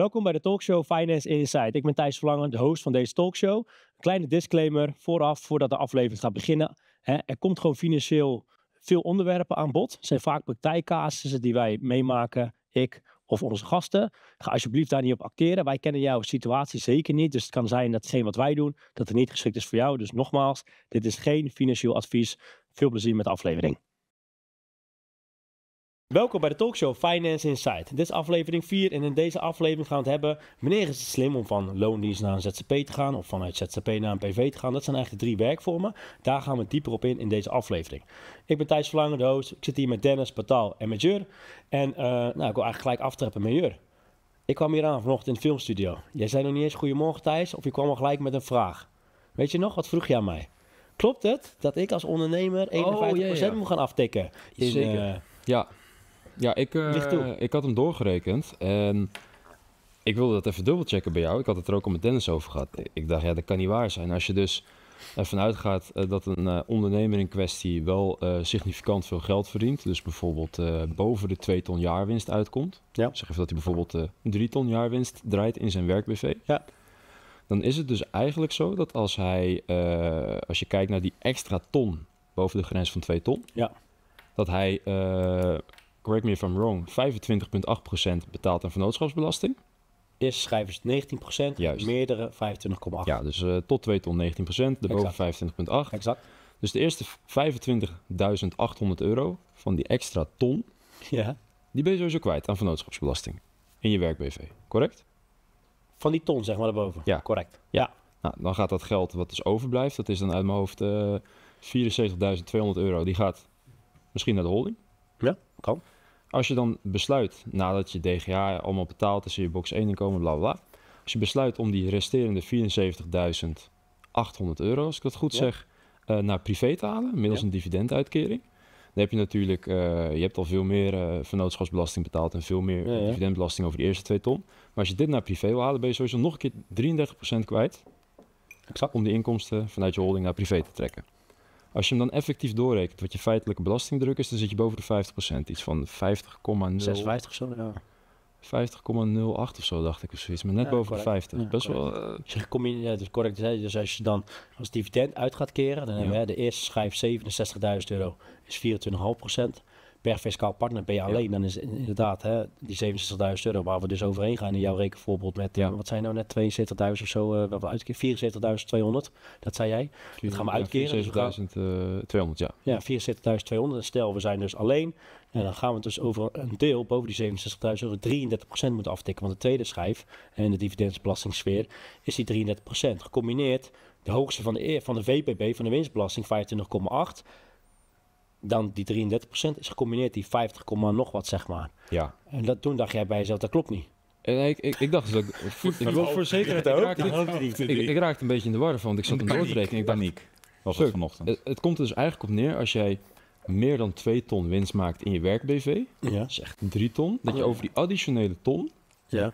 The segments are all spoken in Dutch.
Welkom bij de talkshow Finance Insight. Ik ben Thijs Verlangen, de host van deze talkshow. Een kleine disclaimer vooraf, voordat de aflevering gaat beginnen. Hè, er komt gewoon financieel veel onderwerpen aan bod. Het zijn vaak praktijkcasussen die wij meemaken, ik of onze gasten. Ga alsjeblieft daar niet op acteren. Wij kennen jouw situatie zeker niet. Dus het kan zijn dat hetgeen wat wij doen, dat het niet geschikt is voor jou. Dus nogmaals, dit is geen financieel advies. Veel plezier met de aflevering. Welkom bij de talkshow Finance Insight. Dit is aflevering 4 en in deze aflevering gaan we het hebben... wanneer is het slim om van loondienst naar een ZZP te gaan... of vanuit ZZP naar een PV te gaan. Dat zijn eigenlijk de drie werkvormen. Daar gaan we dieper op in in deze aflevering. Ik ben Thijs Verlangen, de host. Ik zit hier met Dennis, Patal en met Jur. En uh, nou, ik wil eigenlijk gelijk aftreppen met Jur. Ik kwam hier aan vanochtend in de filmstudio. Jij zei nog niet eens goedemorgen Thijs... of je kwam al gelijk met een vraag. Weet je nog, wat vroeg je aan mij? Klopt het dat ik als ondernemer 51% oh, ja. moet gaan aftikken? In, Zeker. Uh, ja. Ja, ik, uh, ik had hem doorgerekend en ik wilde dat even dubbelchecken bij jou. Ik had het er ook al met Dennis over gehad. Ik dacht, ja, dat kan niet waar zijn. Als je dus ervan uitgaat uh, dat een uh, ondernemer in kwestie wel significant veel geld verdient, dus bijvoorbeeld boven de 2 ton jaarwinst uitkomt, ja. zeg even dat hij bijvoorbeeld 3 ton jaarwinst draait in zijn werkbv, ja. dan is het dus eigenlijk zo dat als hij, als je kijkt naar die extra ton boven de grens van 2 ton, ja. dat hij correct me if I'm wrong, 25,8% betaalt aan vennootschapsbelasting. Eerste schrijvers 19%, Juist. meerdere 25,8%. Ja, dus uh, tot 2 ton 19%, daarboven 25,8%. Exact. Dus de eerste 25.800 euro van die extra ton, ja. die ben je sowieso kwijt aan vennootschapsbelasting in je werk-BV, correct? Van die ton, zeg maar, daarboven? Ja. Correct. Ja. Nou, dan gaat dat geld wat dus overblijft, dat is dan uit mijn hoofd uh, eh, 74.200 euro, die gaat misschien naar de holding. Ja, kan. Als je dan besluit, nadat je DGA allemaal betaald is, je box 1 inkomen, bla bla. Als je besluit om die resterende 74.800 euro, als ik dat goed zeg, uh, naar privé te halen, middels een dividenduitkering. Dan heb je natuurlijk, uh, je hebt al veel meer uh, vennootschapsbelasting betaald en veel meer dividendbelasting over de eerste twee ton. Maar als je dit naar privé wil halen, ben je sowieso nog een keer 33% kwijt. Exact. Om die inkomsten vanuit je holding naar privé te trekken. Als je hem dan effectief doorrekent, wat je feitelijke belastingdruk is, dan zit je boven de 50%. Iets van 50,0. 56 zo, ja. 50,08 of zo, dacht ik of zoiets. Maar net ja, boven de 50. Best correct. wel... Uh... Als je ja, dus correct. Dus als je dan als dividend uit gaat keren, dan hebben we de eerste schijf 67.000 euro, is 24,5% per fiscaal partner ben je alleen, dan is inderdaad hè, die 67.000 euro waar we dus overheen gaan in jouw rekenvoorbeeld met, ja. wat zijn nou net 72.000 of zo, uh, uitkeren, 74.200, dat zei jij. Dat gaan we uitkeren. 74.200, dus ja. Ja, 74.200. Stel, we zijn dus alleen, en dan gaan we dus over een deel boven die 67.000 euro 33% moeten aftikken. Want de tweede schijf, en in de dividendsbelastingssfeer, is die 33%. Gecombineerd, de hoogste van de, van de VPB, van de winstbelasting, 25,8 dan die 33% is gecombineerd die 50, nog wat, zeg maar. Ja. En dat, toen dacht jij bij jezelf, dat klopt niet. En ik, ik, ik dacht, dus dat, ik, ik wil voor zekerheid ook. Ik, ik, ik, raakte een beetje in de war van, want ik zat in door te rekenen. Ik dacht, paniek was het vanochtend. Het, het, komt er dus eigenlijk op neer als jij meer dan 2 ton winst maakt in je werk-BV, ja. zegt 3 ton, dat je over die additionele ton ja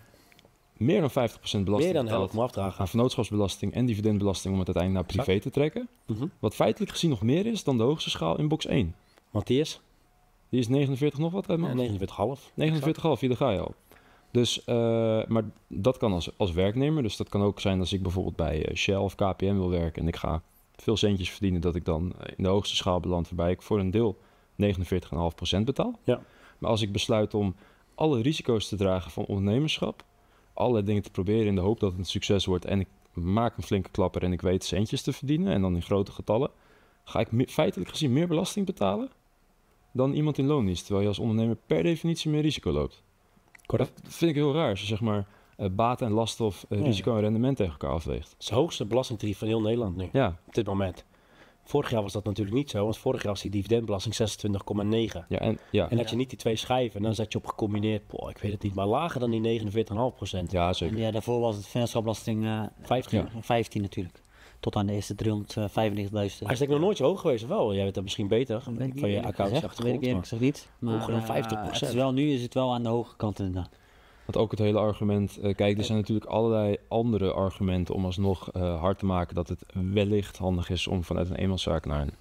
meer dan 50% belasting meer dan helft afdragen. aan vennootschapsbelasting en dividendbelasting om het uiteindelijk naar privé te trekken. Mhm. Wat feitelijk gezien nog meer is dan de hoogste schaal in box 1. Want die is? Die is 49 nog wat uit ja, 49,5. 49,5, hier ga je al. Dus, uh, maar dat kan als, als werknemer. Dus dat kan ook zijn als ik bijvoorbeeld bij eh, Shell of KPM wil werken en ik ga veel centjes verdienen dat ik dan in de hoogste schaal beland waarbij ik voor een deel 49,5% betaal. Ja. Maar als ik besluit om alle risico's te dragen van ondernemerschap, allerlei dingen te proberen in de hoop dat het een succes wordt. En ik maak een flinke klapper en ik weet centjes te verdienen en dan in grote getallen. Ga ik feitelijk gezien meer belasting betalen dan iemand in loondienst. Terwijl je als ondernemer per definitie meer risico loopt. Correct. Dat vind ik heel raar. Als je zeg maar uh, baten en lasten of uh, risico en rendement tegen elkaar afweegt. Het is het hoogste belastingtarief van heel Nederland nu. Ja. Op dit moment. Vorig jaar was dat natuurlijk niet zo, want vorig jaar was die dividendbelasting 26,9. Ja, en, ja. en had je niet die twee schijven, dan zat je op gecombineerd, boah, ik weet het niet, maar lager dan die 49,5 procent. Ja, zeker. Ja, daarvoor was het vennootschapsbelasting uh, 15, ja. 15 natuurlijk. Tot aan de eerste 395.000. Hij is denk nog nooit zo hoog geweest, of wel? Jij weet dat misschien beter van je account. Dat weet ik eerlijk gezegd niet. Maar, hoger dan 50 procent. Uh, wel, nu is het wel aan de hoge kant inderdaad. Want ook het hele argument, uh, kijk, er zijn natuurlijk allerlei andere argumenten om alsnog uh, hard te maken dat het wellicht handig is om vanuit een eenmanszaak naar een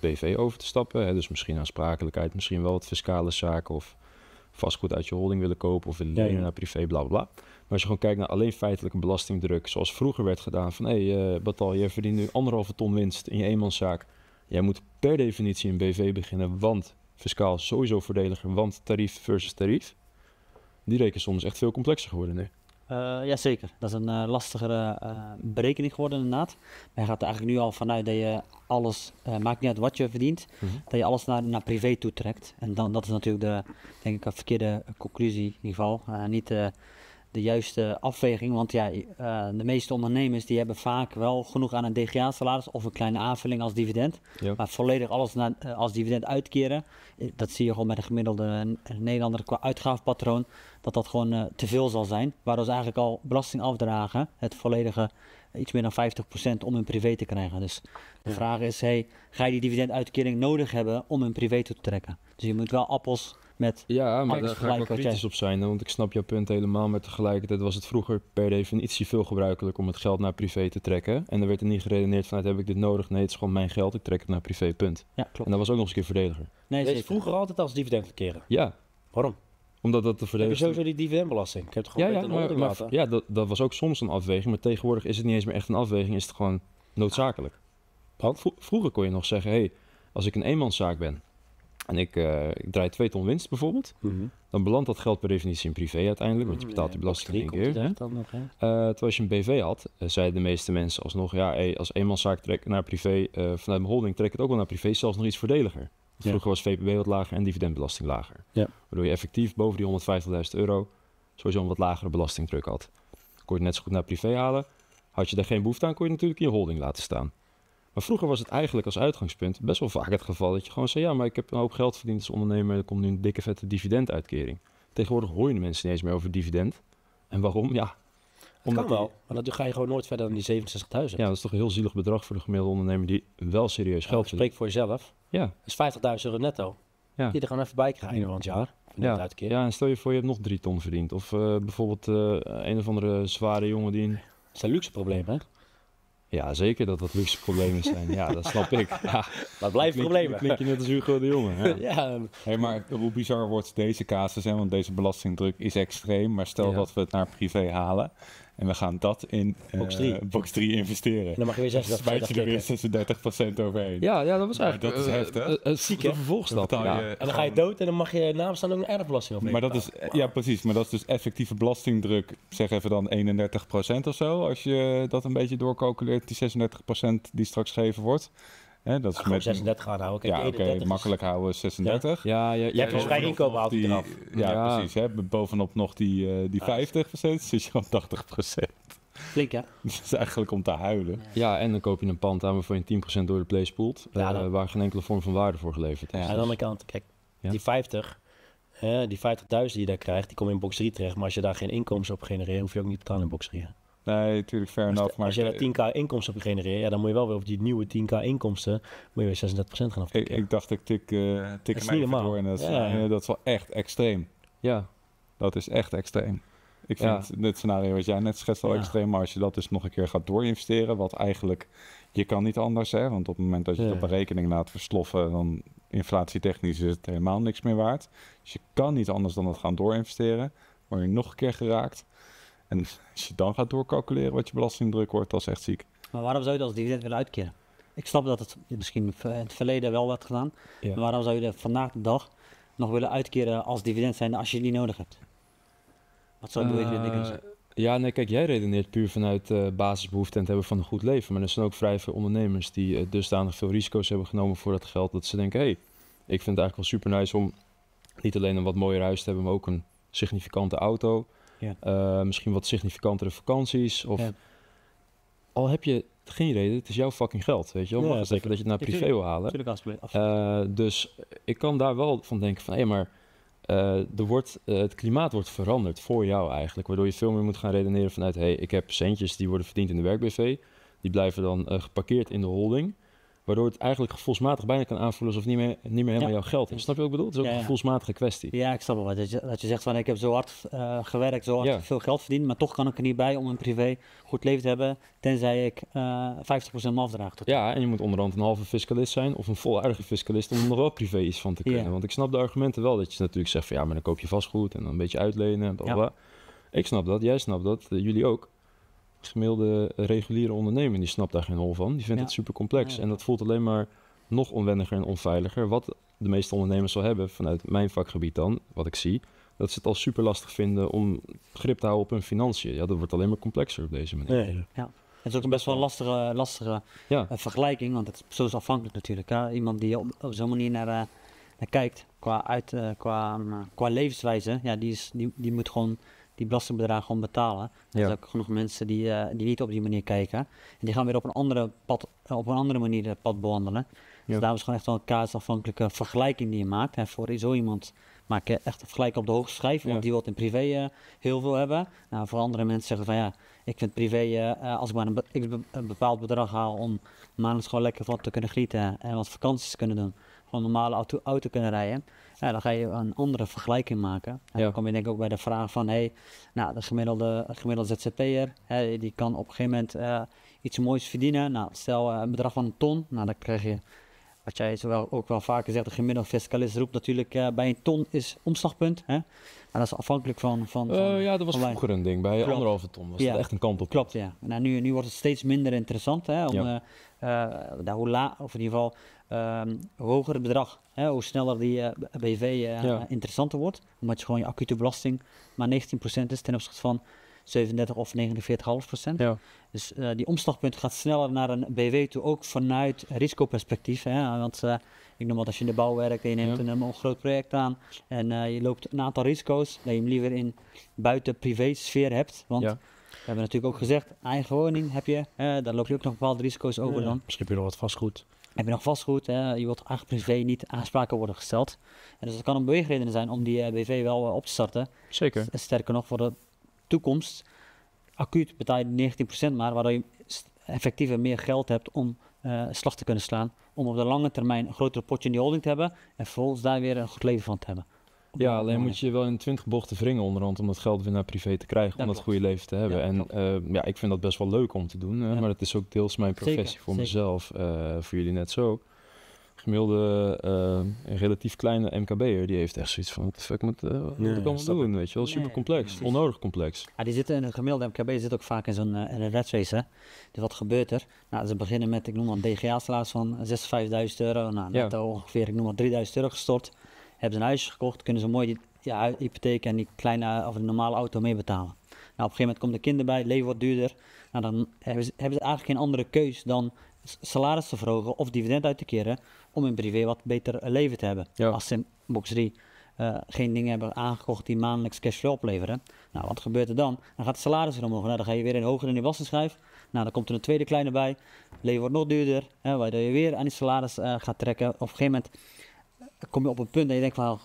BV over te stappen. Hè? Dus misschien aansprakelijkheid, misschien wel wat fiscale zaken of vastgoed uit je holding willen kopen of willen lenen ja. naar privé, bla bla bla. Maar als je gewoon kijkt naar alleen feitelijke belastingdruk, zoals vroeger werd gedaan van hé, hey, eh, Batal, je verdient nu anderhalve ton winst in je eenmanszaak. Jij moet per definitie een BV beginnen, want fiscaal is sowieso voordeliger, want tarief versus tarief. Die rekensom is echt veel complexer geworden nu. Eh jazeker, dat is een eh, lastigere eh, berekening geworden inderdaad. Maar je gaat er eigenlijk nu al vanuit dat je alles, eh, maakt niet uit wat je verdient, Mhm. dat je alles naar, naar privé toe trekt. En dan, dat is natuurlijk de, denk ik, een verkeerde conclusie in ieder geval. Niet de juiste afweging, want ja, eh, de meeste ondernemers die hebben vaak wel genoeg aan een DGA-salaris of een kleine aanvulling als dividend. Ja. Maar volledig alles naar, eh, als dividend uitkeren, eh, dat zie je gewoon met een gemiddelde Nederlander qua uitgavenpatroon, dat dat gewoon te veel zal zijn. Waardoor ze eigenlijk al belasting afdragen, het volledige iets meer dan 50% om hun privé te krijgen. Dus de Ja. vraag is, hey, ga je die dividenduitkering nodig hebben om hun privé toe te trekken? Dus je moet wel appels met Ja, maar daar ga ik wel kritisch jij- op zijn. Want ik snap jouw punt helemaal. Maar tegelijkertijd was het vroeger per definitie veel gebruikelijk om het geld naar privé te trekken. En er werd er niet geredeneerd vanuit heb ik dit nodig? Nee, het is gewoon mijn geld. Ik trek het naar privé, punt. Ja, En klopt. dat was ook nog eens een keer voordeliger. Nee, Deze zeker. vroeger altijd als dividend keren. Ja, Waarom? omdat dat de Heb je sowieso die dividendbelasting? Ik heb het Ja, gewoon ja, beter maar, maar ja dat, dat was ook soms een afweging. Maar tegenwoordig is het niet eens meer echt een afweging. Is het gewoon noodzakelijk. Want? Vro- vroeger kon je nog zeggen, hey, als ik een eenmanszaak ben en ik, eh, ik draai twee ton winst bijvoorbeeld, Mhm. dan belandt dat geld per definitie in privé uiteindelijk, want je betaalt die belasting één keer. Eh, terwijl als je een BV had, eh, zeiden de meeste mensen alsnog, ja, hey, als eenmanszaak trek naar privé, vanuit mijn holding trek ik het ook wel naar privé, zelfs nog iets voordeliger. Ja. Vroeger was VPB wat lager en dividendbelasting lager. Ja. Waardoor je effectief boven die 150.000 euro sowieso een wat lagere belastingdruk had. Kon je het net zo goed naar privé halen. Had je daar geen behoefte aan, kon je natuurlijk in je holding laten staan. Maar vroeger was het eigenlijk als uitgangspunt best wel vaak het geval dat je gewoon zei, ja, maar ik heb een hoop geld verdiend als ondernemer, er komt nu een dikke vette dividenduitkering. Tegenwoordig hoor je de mensen niet eens meer over dividend. En waarom? Ja, Dat kan wel, maar dan ga je gewoon nooit verder dan die 67.000. Ja, dat is toch een heel zielig bedrag voor de gemiddelde ondernemer die wel serieus Ja, geld verdient. Spreek voor jezelf. Ja, Dat is 50.000 euro netto. Ja. Die er gewoon even bij krijgt einde van het jaar. Ja. uitkeer. ja, en stel je voor je hebt nog drie ton verdiend. Of eh, bijvoorbeeld eh, een of andere zware jongen die... Een... Dat is een luxe probleem, hè? Ja, zeker dat dat luxe problemen zijn. Ja, dat snap ik. Ja, Maar klink- problemen. klink je net als Hugo de Jonge. Ja. Ja, Hey, maar hoe bizar wordt deze casus, hè? want deze belastingdruk is extreem. Maar stel Ja. dat we het naar privé halen en we gaan dat in eh, Box drie. box 3 investeren. en dan mag je weer Dan zeggen dat smijt je er weer 36% overheen. Ja, ja, dat was Maar eigenlijk... dat is eh, heftig. eh, Ziek, de hè? vervolgstap. Ja. je En dan ga je dood en dan mag je naamstaan ook een erfbelasting op. Maar dat is, ja precies, maar dat is dus effectieve belastingdruk, zeg even dan 31% of zo, als je dat een beetje doorcalculeert, die 36% die straks gegeven wordt. Hè, dat is Gewoon met, 36 gaan houden. Kijk, ja, oké, 31 is- makkelijk houden 36. Ja, ja, Je hebt dus vrij inkomen die, eraf. Ja, Ja. precies. Hè, bovenop nog die, eh die 50%, zit je gewoon 80%. Flink, hè? Dat is eigenlijk om te huilen. Ja, en dan koop je een pand aan waarvan je 10% door de play spoelt. Ja, eh, waar geen enkele vorm van waarde voor geleverd is. Ja. Aan de andere kant, kijk, Ja. die 50, hè, die 50.000 die je daar krijgt, die komen in box 3 terecht. Maar als je daar geen inkomsten op genereert, hoef je ook niet te betalen in box 3. Nee, natuurlijk fair enough. Maar als je daar 10k inkomsten op genereert, ja, dan moet je wel weer op die nieuwe 10k inkomsten, moet je weer 36% gaan ik, aftikken. ik dacht ik tik, eh tik door en dat is, dat wel echt extreem. Ja, Dat is echt extreem. Ik Ja. vind het scenario wat jij net schetst Ja. extreem, maar als je dat dus nog een keer gaat doorinvesteren, wat eigenlijk, je kan niet anders, hè, want op het moment dat je het Ja. op een rekening laat versloffen, dan inflatietechnisch is het helemaal niks meer waard. Dus je kan niet anders dan het gaan doorinvesteren, word je nog een keer geraakt. En als je dan gaat doorcalculeren wat je belastingdruk wordt, dat is echt ziek. Maar waarom zou je dat als dividend willen uitkeren? Ik snap dat het misschien in het verleden wel werd gedaan. Ja. Maar waarom zou je dat vandaag de dag nog willen uitkeren als dividend zijn als je niet nodig hebt? Wat zou de beweegredenen Eh, zijn? Ja, nee, kijk, jij redeneert puur vanuit eh basisbehoefte en het hebben van een goed leven. Maar er zijn ook vrij veel ondernemers die eh, dusdanig veel risico's hebben genomen voor dat geld. Dat ze denken, hé, hey, ik vind het eigenlijk wel super nice om niet alleen een wat mooier huis te hebben, maar ook een significante auto. Ja. Eh, misschien wat significantere vakanties. Of Ja. al heb je geen reden, het is jouw fucking geld, weet je wel. Mag zeker. dat je het naar privé wil halen. Alsjeblieft. af- Eh, dus ik kan daar wel van denken van, hé, maar eh, er wordt, het klimaat wordt veranderd voor jou eigenlijk. Waardoor je veel meer moet gaan redeneren vanuit, hé, ik heb centjes die worden verdiend in de werk-BV. Die blijven dan geparkeerd in de holding. Waardoor het eigenlijk gevoelsmatig bijna kan aanvoelen alsof het niet meer, niet meer helemaal Ja. jouw geld is. Snap je wat ik bedoel? Het is ook Ja, een gevoelsmatige kwestie. Ja, ik snap wel wat. Dat je, dat je zegt van ik heb zo hard eh, gewerkt, zo hard veel geld verdiend, maar toch kan ik er niet bij om een privé goed leven te hebben, tenzij ik eh 50% me afdraag. Tot Ja, en je moet onderhand een halve fiscalist zijn of een volwaardige fiscalist om er nog wel privé iets van te kunnen. Want ik snap de argumenten wel dat je natuurlijk zegt van ja, maar dan koop je vastgoed en dan een beetje uitlenen. Bla, Ja. bla. Ik snap dat, jij snapt dat, eh, jullie ook. De gemiddelde reguliere ondernemer die snapt daar geen hol van. Die vindt Ja. het super complex Ja. en dat voelt alleen maar nog onwenniger en onveiliger. Wat de meeste ondernemers zal hebben vanuit mijn vakgebied dan, wat ik zie, dat ze het al super lastig vinden om grip te houden op hun financiën. Ja, dat wordt alleen maar complexer op deze manier. Nee. Het is ook een best wel een lastige, lastige Ja. eh, vergelijking, want het is persoonsafhankelijk natuurlijk. Hè? Iemand die op, op zo'n manier naar, eh, naar kijkt, qua, uit, eh, qua, eh, qua levenswijze, ja, die, is, die, die moet gewoon die belastingbedragen gewoon betalen. Er Ja. zijn ook genoeg mensen die, eh, die niet op die manier kijken. En die gaan weer op een andere, pad, eh, op een andere manier het pad bewandelen. Dus daarom is gewoon echt wel een kaarsafhankelijke vergelijking die je maakt. En voor zo iemand maak je echt een vergelijking op de hoogste schijf. Want Ja. die wil in privé eh, heel veel hebben. Nou, voor andere mensen zeggen van ja, ik vind privé, als ik maar een, be- bepaald bedrag haal om maandelijks gewoon lekker wat te kunnen genieten en wat vakanties te kunnen doen. Gewoon een normale auto, auto kunnen rijden. Ja, dan ga je een andere vergelijking maken. En Ja. dan kom je denk ik ook bij de vraag van, hey, nou, de gemiddelde, gemiddelde ZZP'er, die kan op een gegeven moment eh, iets moois verdienen. Nou, stel eh, een bedrag van een ton, nou dan krijg je, wat jij zowel ook wel vaker zegt, de gemiddelde fiscalist roept natuurlijk eh, bij een ton is omslagpunt. Hè? Maar dat is afhankelijk van... van, van ja, dat was vroeger een ding. Bij Klopt. anderhalve ton was Ja. dat echt een kant op. Klopt, ja. Nou, nu, nu wordt het steeds minder interessant. Hè, om, Ja. nou, hoe la, of in ieder geval ehm, hoe hoger het bedrag, hè, hoe sneller die eh, b- BV eh, Ja. interessanter wordt. Omdat je gewoon je acute belasting maar 19% is ten opzichte van 37 of 49,5%. Ja. Dus eh, die omslagpunt gaat sneller naar een BW toe, ook vanuit risicoperspectief. Hè? Want eh, ik noem wat als je in de bouw werkt en je neemt Ja. een, een groot project aan en eh, je loopt een aantal risico's, dat je hem liever in buiten privé sfeer hebt. Want Ja. we hebben natuurlijk ook gezegd, eigen woning heb je, hè, daar loop je ook nog bepaalde risico's over Ja, dan. Misschien heb je nog wat vastgoed. Heb je nog vastgoed, hè, je wilt eigen privé niet aanspraken worden gesteld. En dus dat kan een beweegreden zijn om die eh, BV wel eh, op te starten. Zeker. Sterker nog, voor de toekomst, acuut betaal je 19% maar, waardoor je effectiever meer geld hebt om eh, slag te kunnen slaan. Om op de lange termijn een groter potje in die holding te hebben en vervolgens daar weer een goed leven van te hebben. Ja, een alleen moet je wel in 20 bochten wringen onderhand om dat geld weer naar privé te krijgen, Dat om dat klopt. goede leven te hebben. Ja, en eh, ja, ik vind dat best wel leuk om te doen, hè, Ja. maar het is ook deels mijn Zeker, professie voor zeker. mezelf, eh, voor jullie net zo. Gemiddelde, eh, een relatief kleine MKB'er, die heeft echt zoiets van, wat de fuck moet, eh, ik allemaal doen, weet je wel, super complex, onnodig complex. Ja, die zitten in een gemiddelde MKB zit ook vaak in zo'n eh, een. Hè. Dus wat gebeurt er? Nou, ze beginnen met, ik noem maar een DGA-salaris van 56.000 euro. Nou, net ongeveer, ik noem maar 3000 euro gestort. Hebben ze een huisje gekocht, kunnen ze mooi die ja, hypotheek en die kleine of een normale auto meebetalen. Nou, op een gegeven moment komt de kind erbij, het leven wordt duurder. Nou, dan hebben ze, hebben ze eigenlijk geen andere keus dan salaris te verhogen of dividend uit te keren om in privé wat beter eh, leven te hebben. Ja. Als ze in box 3 eh, geen dingen hebben aangekocht die maandelijks cashflow opleveren. Nou, wat gebeurt er dan? Dan gaat de salaris weer omhoog. Nou, dan ga je weer in hoger in die belastingschijf. Nou, dan komt er een tweede kleine bij. Het leven wordt nog duurder. Hè, waardoor je weer aan die salaris eh, gaat trekken. Op een gegeven moment kom je op een punt dat je denkt van...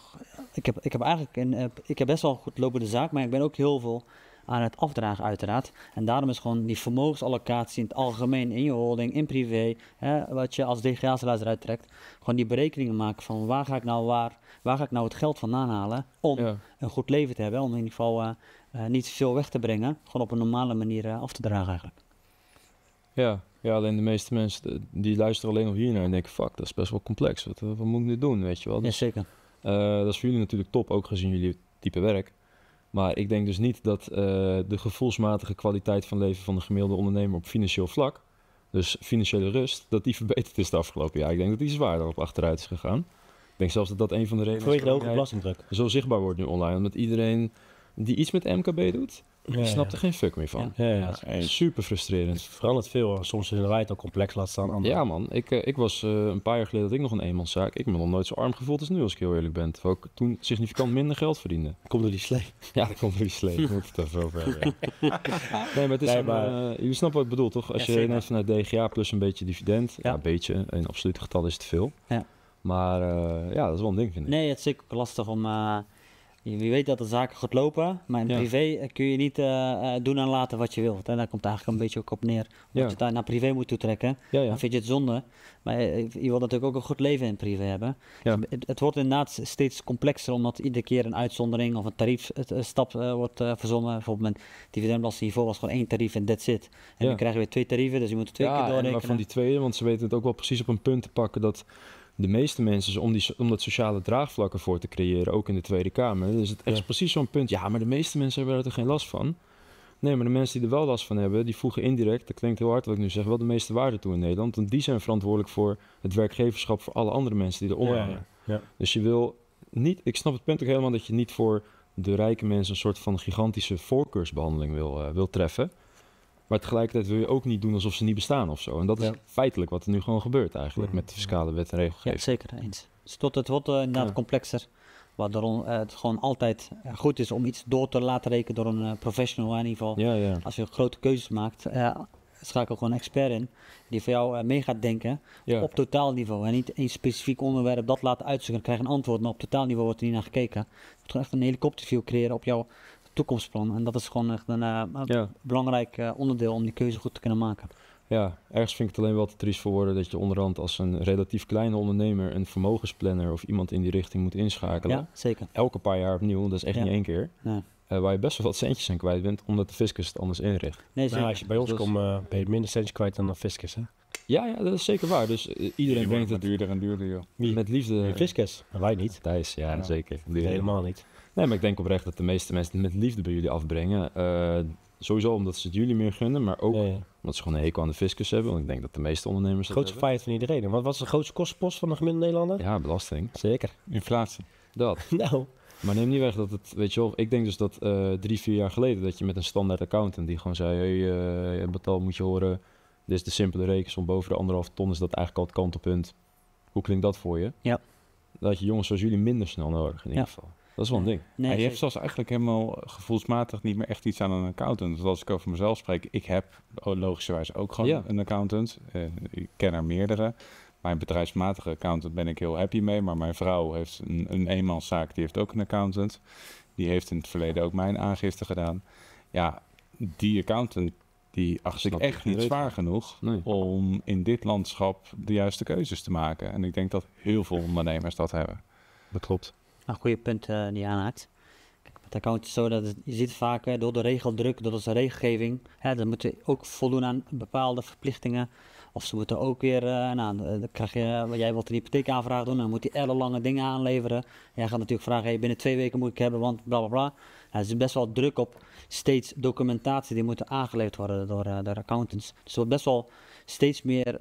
Ik heb, ik heb eigenlijk een, eh, ik heb best wel een goed lopende zaak, maar ik ben ook heel veel aan het afdragen uiteraard. En daarom is gewoon die vermogensallocatie in het algemeen in je holding, in privé, hè, wat je als DGA-salaris eruit trekt, gewoon die berekeningen maken van waar ga ik nou waar, waar ga ik nou het geld vandaan halen om Ja. een goed leven te hebben, om in ieder geval eh, eh, niet veel weg te brengen, gewoon op een normale manier af te dragen eigenlijk. Ja, ja, alleen de meeste mensen eh, die luisteren alleen nog hiernaar en denken, fuck, dat is best wel complex, wat, eh, wat moet ik nu doen, weet je wel. Ja, Dus, zeker. eh, dat is voor jullie natuurlijk top, ook gezien jullie type werk. Maar ik denk dus niet dat de gevoelsmatige kwaliteit van leven van de gemiddelde ondernemer op financieel vlak, dus financiële rust, dat die verbeterd is de afgelopen jaar. Ik denk dat die zwaarder op achteruit is gegaan. Ik denk zelfs dat dat een van de redenen is hoge belastingdruk. zo zichtbaar wordt nu online. Omdat iedereen die iets met MKB doet, Ja, die snapt ja. er geen fuck meer van. Ja. Super Het frustrerend. verandert veel. Soms vinden wij het al complex, laat staan anderen. Ja man, ik, eh, ik was eh, een paar jaar geleden dat ik nog een eenmanszaak. Ik ben nog nooit zo arm gevoeld als nu, als ik heel eerlijk ben. Terwijl ik toen significant minder geld verdiende. Komt door die slee. Ja, dat komt door die sleep. Ik moet het even over hebben. Nee, maar het is Nee, een, eh, jullie snappen wat ik bedoel, toch? Als Ja, je net vanuit DGA plus een beetje dividend, ja, een beetje, in absolute getal is het veel. Ja. Maar ja, dat is wel een ding, vind ik. Nee, het is zeker lastig om, je, weet dat de zaken goed lopen, maar in Ja. privé eh, kun je niet eh, eh, doen en laten wat je wilt. En daar komt eigenlijk een beetje ook op neer. Ja. Dat je daar naar privé moet toetrekken, Ja, ja. dan vind je het zonde. Maar je wilt natuurlijk ook een goed leven in privé hebben. Ja. Het, het wordt inderdaad steeds complexer, omdat iedere keer een uitzondering of een tariefstap wordt eh, verzonnen. Bijvoorbeeld met dividendbelasting hiervoor was gewoon één tarief en that's it. En Ja. dan krijg je weer twee tarieven, dus je moet er twee ja, keer en doorrekenen. maar van die tweede, want ze weten het ook wel precies op een punt te pakken dat de meeste mensen, om, die, om dat sociale draagvlak ervoor te creëren, ook in de Tweede Kamer, dus het echt Ja. precies zo'n punt. Ja, maar de meeste mensen hebben er toch geen last van? Nee, maar de mensen die er wel last van hebben, die voegen indirect, dat klinkt heel hard wat ik nu zeg, wel de meeste waarde toe in Nederland. Want die zijn verantwoordelijk voor het werkgeverschap voor alle andere mensen die eronder hangen. ja. Dus je wil niet, ik snap het punt ook helemaal dat je niet voor de rijke mensen een soort van gigantische voorkeursbehandeling wil, eh, wil treffen. Maar tegelijkertijd wil je ook niet doen alsof ze niet bestaan of zo. En dat is Ja. feitelijk wat er nu gewoon gebeurt eigenlijk Ja. met de fiscale wet en Ja, regelgeving. zeker eens. Dus tot het wordt eh, inderdaad Ja. complexer. Waardoor eh, het gewoon altijd eh, goed is om iets door te laten rekenen door een professional in ieder geval. Ja, ja. Als je grote keuzes maakt, schakel gewoon een expert in die voor jou mee gaat denken ja. op totaalniveau. En niet één specifiek onderwerp dat laten uitzoeken en krijg je een antwoord, maar op totaalniveau wordt er niet naar gekeken. Je moet gewoon echt een helikopterview creëren op jouw toekomstplan. En dat is gewoon echt een eh, ja. belangrijk eh, onderdeel om die keuze goed te kunnen maken. ja, ergens vind ik het alleen wel te triest voor worden dat je onderhand als een relatief kleine ondernemer een vermogensplanner of iemand in die richting moet inschakelen. Ja, zeker. Elke paar jaar opnieuw, dat is echt Ja. niet één keer. Nee, Eh, waar je best wel wat centjes aan kwijt bent, omdat de fiscus het anders inricht. nee zeker. Nou, als je bij ons Dus- komt, eh, ben je minder centjes kwijt dan een fiscus, hè? Ja, ja, dat is zeker waar. Dus iedereen Die brengt het duurder en duurder, joh. Wie? met liefde. Een fiscus. Maar wij niet. Thijs, ja, Ja. zeker. Helemaal niet. Nee, maar ik denk oprecht dat de meeste mensen het met liefde bij jullie afbrengen. Eh, sowieso omdat ze het jullie meer gunnen, maar ook Ja, ja. omdat ze gewoon een hekel aan de fiscus hebben. Want ik denk dat de meeste ondernemers De dat grootste vijand van iedereen. Wat was de grootste kostenpost van de gemiddelde Nederlander? Ja, belasting. Zeker. Inflatie. Dat. Nou, Maar neem niet weg dat het, weet je wel, ik denk dus dat eh, drie, vier jaar geleden dat je met een standaard accountant die gewoon zei, hey, uh, betaal moet je horen, dit is de simpele rekensom, boven de anderhalf ton is dat eigenlijk al het kantelpunt. Hoe klinkt dat voor je? Ja. Dat je jongens zoals jullie minder snel nodig in ieder Ja. geval. Dat is wel een ding. Nee, hebt zeker. zelfs eigenlijk helemaal gevoelsmatig niet meer echt iets aan een accountant. Want als ik over mezelf spreek, ik heb logischerwijs ook gewoon Ja. een accountant. Eh, ik ken er meerdere. Mijn bedrijfsmatige accountant ben ik heel happy mee. Maar mijn vrouw heeft een, een eenmanszaak, die heeft ook een accountant. Die heeft in het verleden ook mijn aangifte gedaan. Ja, die accountant, die acht ik echt niet zwaar genoeg Nee. om in dit landschap de juiste keuzes te maken. En ik denk dat heel veel ondernemers dat hebben. Dat klopt. Een goede punt eh, die je aanhaakt. Account is zo dat je ziet vaak door de regeldruk, door de regelgeving, hè, dan moeten ook voldoen aan bepaalde verplichtingen. Of ze moeten ook weer, eh, nou, eh, dan krijg je, jij wilt een hypotheekaanvraag doen, dan moet hij ellenlange dingen aanleveren. Jij gaat natuurlijk vragen, binnen twee weken moet ik hebben, want bla bla bla. Er is best wel druk op steeds documentatie die moet aangeleverd worden door, eh, door accountants. Dus wordt best wel steeds meer,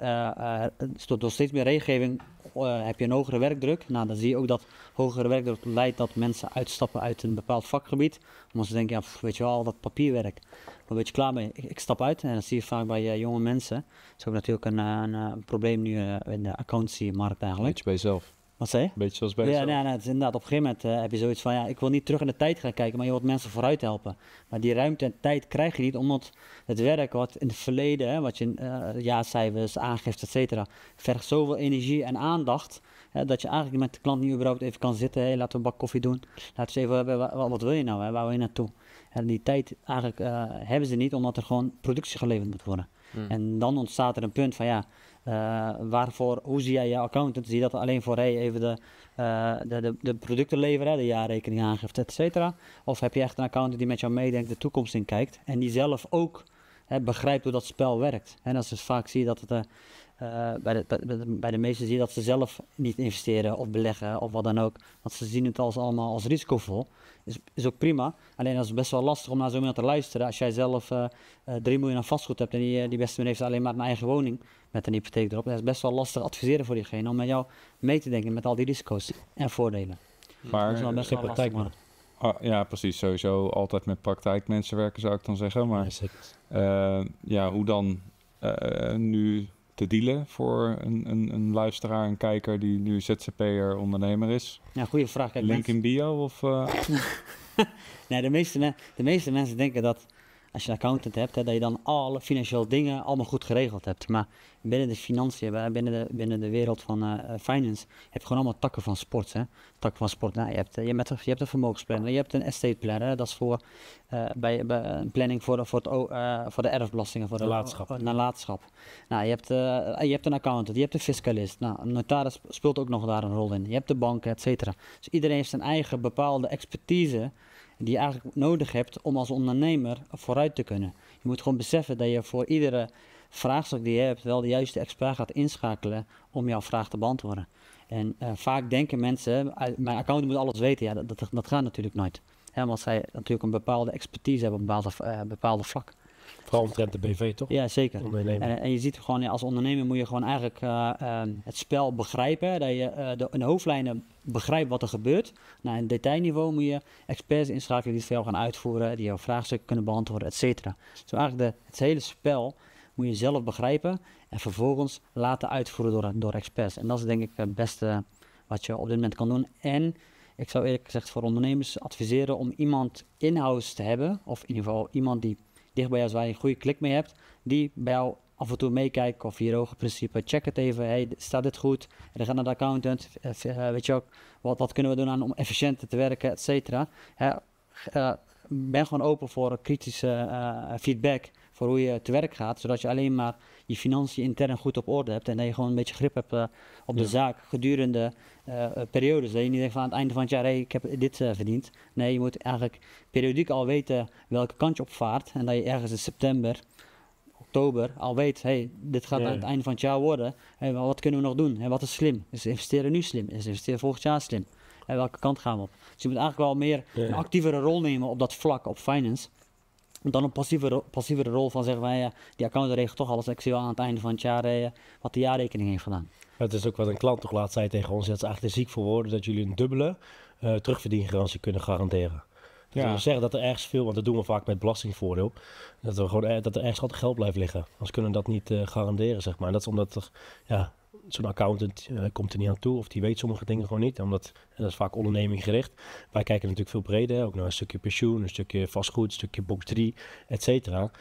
door- door steeds meer regelgeving eh, heb je een hogere werkdruk. Nou, dan zie je ook dat hogere werkdruk leidt dat mensen uitstappen uit een bepaald vakgebied. Omdat ze denken, ja, weet je wel, al dat papierwerk, daar ben je klaar mee. Ik, ik stap uit en dat zie je vaak bij eh, jonge mensen. Dat is ook natuurlijk een, eh, een, probleem nu in de accountancy-markt eigenlijk. Beetje bij jezelf. Wat zei je? Beetje zoals bij Ja, nee, nee, het is inderdaad. Op een gegeven moment eh, heb je zoiets van, ja, ik wil niet terug in de tijd gaan kijken, maar je wilt mensen vooruit helpen. Maar die ruimte en tijd krijg je niet, omdat het werk wat in het verleden, hè, wat je eh jaarcijfers, aangifte, et cetera, vergt zoveel energie en aandacht, hè, dat je eigenlijk met de klant niet überhaupt even kan zitten, hey, laten we een bak koffie doen, laten we eens even hebben, wa- wat, wil je nou, hè, waar wil je naartoe? En die tijd eigenlijk eh, hebben ze niet, omdat er gewoon productie geleverd moet worden. Hmm. En dan ontstaat er een punt van ja, eh, waarvoor, hoe zie jij je accountant? Zie je dat alleen voor hey, even de, eh, de, de, de producten leveren, de jaarrekening, aangifte, et cetera? Of heb je echt een accountant die met jou meedenkt, de toekomst in kijkt en die zelf ook hè, begrijpt hoe dat spel werkt? En als je vaak zie je dat het eh, eh, bij, de, bij, de, bij de meesten zie je dat ze zelf niet investeren of beleggen of wat dan ook. Want ze zien het als allemaal als risicovol. Is, is ook prima. Alleen dat is best wel lastig om naar zo iemand te luisteren. Als jij zelf eh eh 3 miljoen aan vastgoed hebt en die, eh, die beste meneer heeft alleen maar een eigen woning met een hypotheek erop. Dat is best wel lastig adviseren voor diegene om met jou mee te denken met al die risico's en voordelen. dat Maar is wel best geen wel praktijk, lastig. man. ah, ja, precies. Sowieso altijd met praktijkmensen werken, zou ik dan zeggen. Maar Ja. Eh, hoe dan eh, nu te dealen voor een, een, een luisteraar, een kijker die nu ZZP'er ondernemer is? Ja, goede vraag. Kijk, Link mensen- in bio of... eh, Nee, de meeste, me- de meeste mensen denken dat als je een accountant hebt, hè, dat je dan alle financiële dingen allemaal goed geregeld hebt. Maar binnen de financiën, binnen de, binnen de wereld van eh, eh, finance, heb je gewoon allemaal takken van sport. Hè? Takken van sport. Nou, je, hebt, eh, je, hebt, je hebt een vermogensplanner, je hebt een estate planner, dat is voor bij, bij een planning voor de, voor, het, voor de erfbelastingen, voor de eh, nalatenschap. Nou, je hebt, je hebt een accountant, je hebt een fiscalist. Nou, een notaris speelt ook nog daar een rol in. Je hebt de banken, et cetera. Dus iedereen heeft zijn eigen bepaalde expertise die je eigenlijk nodig hebt om als ondernemer vooruit te kunnen. Je moet gewoon beseffen dat je voor iedere vraagstuk die je hebt wel de juiste expert gaat inschakelen om jouw vraag te beantwoorden. En eh, vaak denken mensen, eh, mijn accountant moet alles weten. Ja, dat, dat, gaat natuurlijk nooit. Hè, omdat zij natuurlijk een bepaalde expertise hebben op een bepaalde, eh, bepaalde vlak. Vooral omtrent de BV, toch? Ja, zeker. En, en je ziet gewoon, als ondernemer moet je gewoon eigenlijk eh, ehm, het spel begrijpen. Dat je eh, de, in de hoofdlijnen begrijpt wat er gebeurt. Naar een detailniveau moet je experts inschakelen die het voor jou gaan uitvoeren, die jouw vraagstukken kunnen beantwoorden, et cetera. Dus eigenlijk de, het hele spel moet je zelf begrijpen en vervolgens laten uitvoeren door, door experts. En dat is denk ik het beste wat je op dit moment kan doen. En ik zou eerlijk gezegd voor ondernemers adviseren om iemand in-house te hebben, of in ieder geval iemand die dicht bij jou waar je een goede klik mee hebt, die bij jou af en toe meekijkt of vier ogen principe, check het even, hey, staat dit goed? En dan gaat naar de accountant, eh, eh, weet je ook, wat, kunnen we doen aan om efficiënter te werken, et cetera. Eh, ben gewoon open voor kritische feedback voor hoe je te werk gaat, zodat je alleen maar je financiën intern goed op orde hebt en dat je gewoon een beetje grip hebt eh, op de Ja. zaak gedurende eh, eh, periodes. Dat je niet denkt van aan het einde van het jaar, hey, ik heb dit verdiend. Nee, je moet eigenlijk periodiek al weten welke kant je op vaart en dat je ergens in september, oktober al weet, hey, dit gaat Ja, aan het einde van het jaar worden. Hey, wat kunnen we nog doen? Hey, wat is slim? Is investeren nu slim? Is investeren volgend jaar slim? En welke kant gaan we op? Dus je moet eigenlijk wel meer Ja. een actievere rol nemen op dat vlak, op finance. Dan een passievere, passievere rol van zeggen van ja, die accountant regelt toch alles. Ik zie wel aan het einde van het jaar eh, wat de jaarrekening heeft gedaan. Het is ook wat een klant toch laatst zei tegen ons. Dat ze eigenlijk te ziek voor worden dat jullie een dubbele eh terugverdiengarantie kunnen garanderen. Dat Ja. wil zeggen dat er ergens veel, want dat doen we vaak met belastingvoordeel, dat er gewoon er- dat er ergens altijd geld blijft liggen. Anders kunnen we dat niet eh, garanderen, zeg maar. En dat is omdat er, ja, zo'n accountant eh, komt er niet aan toe of die weet sommige dingen gewoon niet. Omdat, dat is vaak onderneming gericht. Wij kijken natuurlijk veel breder, ook naar een stukje pensioen, een stukje vastgoed, een stukje box 3, et cetera.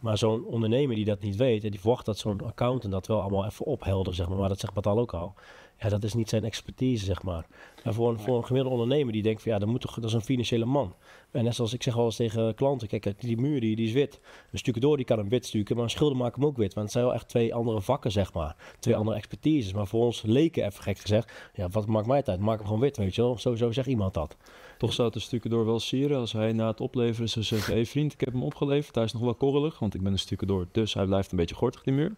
Maar zo'n ondernemer die dat niet weet, en die verwacht dat zo'n accountant dat wel allemaal even opheldert, zeg maar. Maar dat zegt Batal ook al. Ja, dat is niet zijn expertise, zeg maar. Maar voor een, voor een gemiddelde ondernemer die denkt van ja, dat, moet toch, dat is een financiële man. En net zoals ik zeg wel eens tegen klanten, kijk, die muur die, die is wit. Een stukendoor die kan hem wit stuken, maar een schilder maakt hem ook wit. Want het zijn wel echt twee andere vakken, zeg maar. Twee andere expertises. Maar voor ons leken, even gek gezegd, ja, wat maakt mij het uit? Maak hem gewoon wit, weet je wel. Zo, zo zegt iemand dat. Toch zou het een stukje door wel sieren als hij na het opleveren zou zeggen... hé vriend, ik heb hem opgeleverd. Hij is nog wel korrelig, want ik ben een stukje door. Dus hij blijft een beetje gortig, die muur.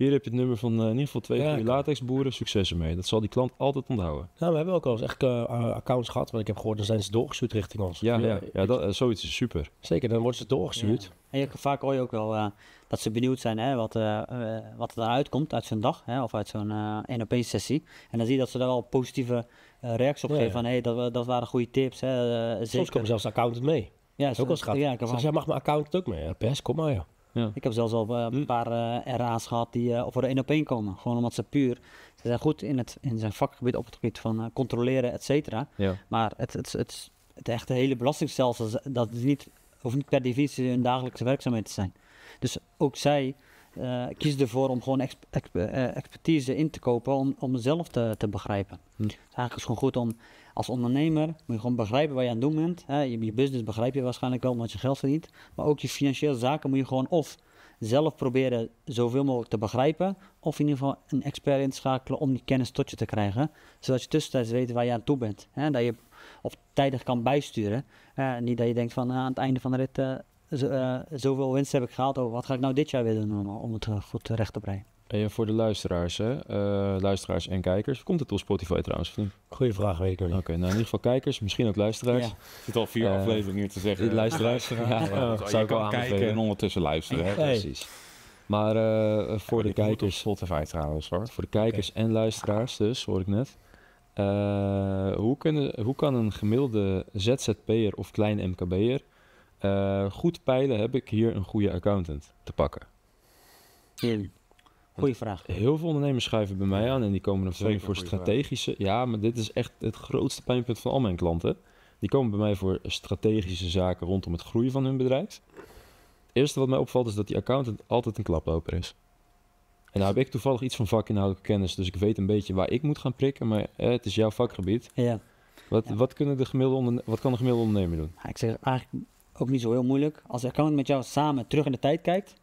Hier heb je het nummer van eh, in ieder geval twee Ja, goede latexboeren. Succes ermee. Dat zal die klant altijd onthouden. Nou, we hebben ook al eens echt eh, accounts gehad, want ik heb gehoord, dan zijn ze doorgestuurd richting ons. Ja, ja, ja dat, eh, zoiets is super. Zeker, dan worden ze doorgestuurd. Ja. En je, vaak hoor je ook wel eh, dat ze benieuwd zijn hè, wat, eh, eh, wat er eruit komt uit zo'n dag hè, of uit zo'n eh één op één sessie. En dan zie je dat ze daar wel positieve eh, reacties op Ja, geven ja. van hey, dat, dat waren goede tips. Hè, eh, Soms komt zelfs accountant mee. ja, Dat is ook wel schattig. Ja, mag mijn accountant ook mee. Ja, pers, kom maar joh. ik heb zelfs al eh, een Hm. paar eh, RA's gehad die eh, voor de één op één komen. Gewoon omdat ze puur, ze zijn goed in, het, in zijn vakgebied op het gebied van controleren, et cetera. Ja. Maar het, het, het, het echte hele belastingstelsel, dat is niet, hoeft niet per definitie hun dagelijkse werkzaamheid te zijn. Dus ook zij eh, kiezen ervoor om gewoon exp- exp- eh, expertise in te kopen om, om zelf te, te begrijpen. Hm. Dus eigenlijk is het gewoon goed om als ondernemer, moet je gewoon begrijpen wat je aan het doen bent. Hè. Je, je business begrijp je waarschijnlijk wel omdat je geld verdient. Maar ook je financiële zaken moet je gewoon of zelf proberen zoveel mogelijk te begrijpen. Of in ieder geval een expert inschakelen om die kennis tot je te krijgen. Zodat je tussentijds weet waar je aan toe bent. Hè? Dat je op tijdig kan bijsturen. Eh, niet dat je denkt van eh, aan het einde van de rit, eh, zo, eh, zoveel winst heb ik gehaald. Oh, wat ga ik nou dit jaar weer doen om, het eh, goed terecht te breien? En voor de luisteraars, hè? eh, luisteraars en kijkers. Komt het op Spotify trouwens? niet? Goeie vraag, weet ik nog Oké, niet. nou in ieder geval kijkers, misschien ook luisteraars. Ja. zit al vier afleveringen te zeggen. Die luisteraars. ja, ja, Ja, dat je zou ik wel kan kijken en ondertussen luisteren. hè. Hey. Precies. Maar eh, voor de kijkers, Spotify trouwens hoor. voor de kijkers en luisteraars dus, hoor ik net. Eh, hoe, kunnen, hoe kan een gemiddelde ZZP'er of kleine MKB'er eh, goed peilen, heb ik hier een goede accountant te pakken? Heel. Goeie vraag. Heel veel ondernemers schuiven bij mij aan en die komen dan voor, Zeker strategische. Ja, maar dit is echt het grootste pijnpunt van al mijn klanten. Die komen bij mij voor strategische zaken rondom het groeien van hun bedrijf. eerste wat mij opvalt is dat die accountant altijd een klaploper is. En nou heb ik toevallig iets van vakinhoudelijke kennis, dus ik weet een beetje waar ik moet gaan prikken, maar eh, het is jouw vakgebied. Ja. Wat, Ja. wat, kunnen de gemiddelde onderne- wat kan de gemiddelde ondernemer doen? Ja, ik zeg eigenlijk ook niet zo heel moeilijk. Als de accountant met jou samen terug in de tijd kijkt,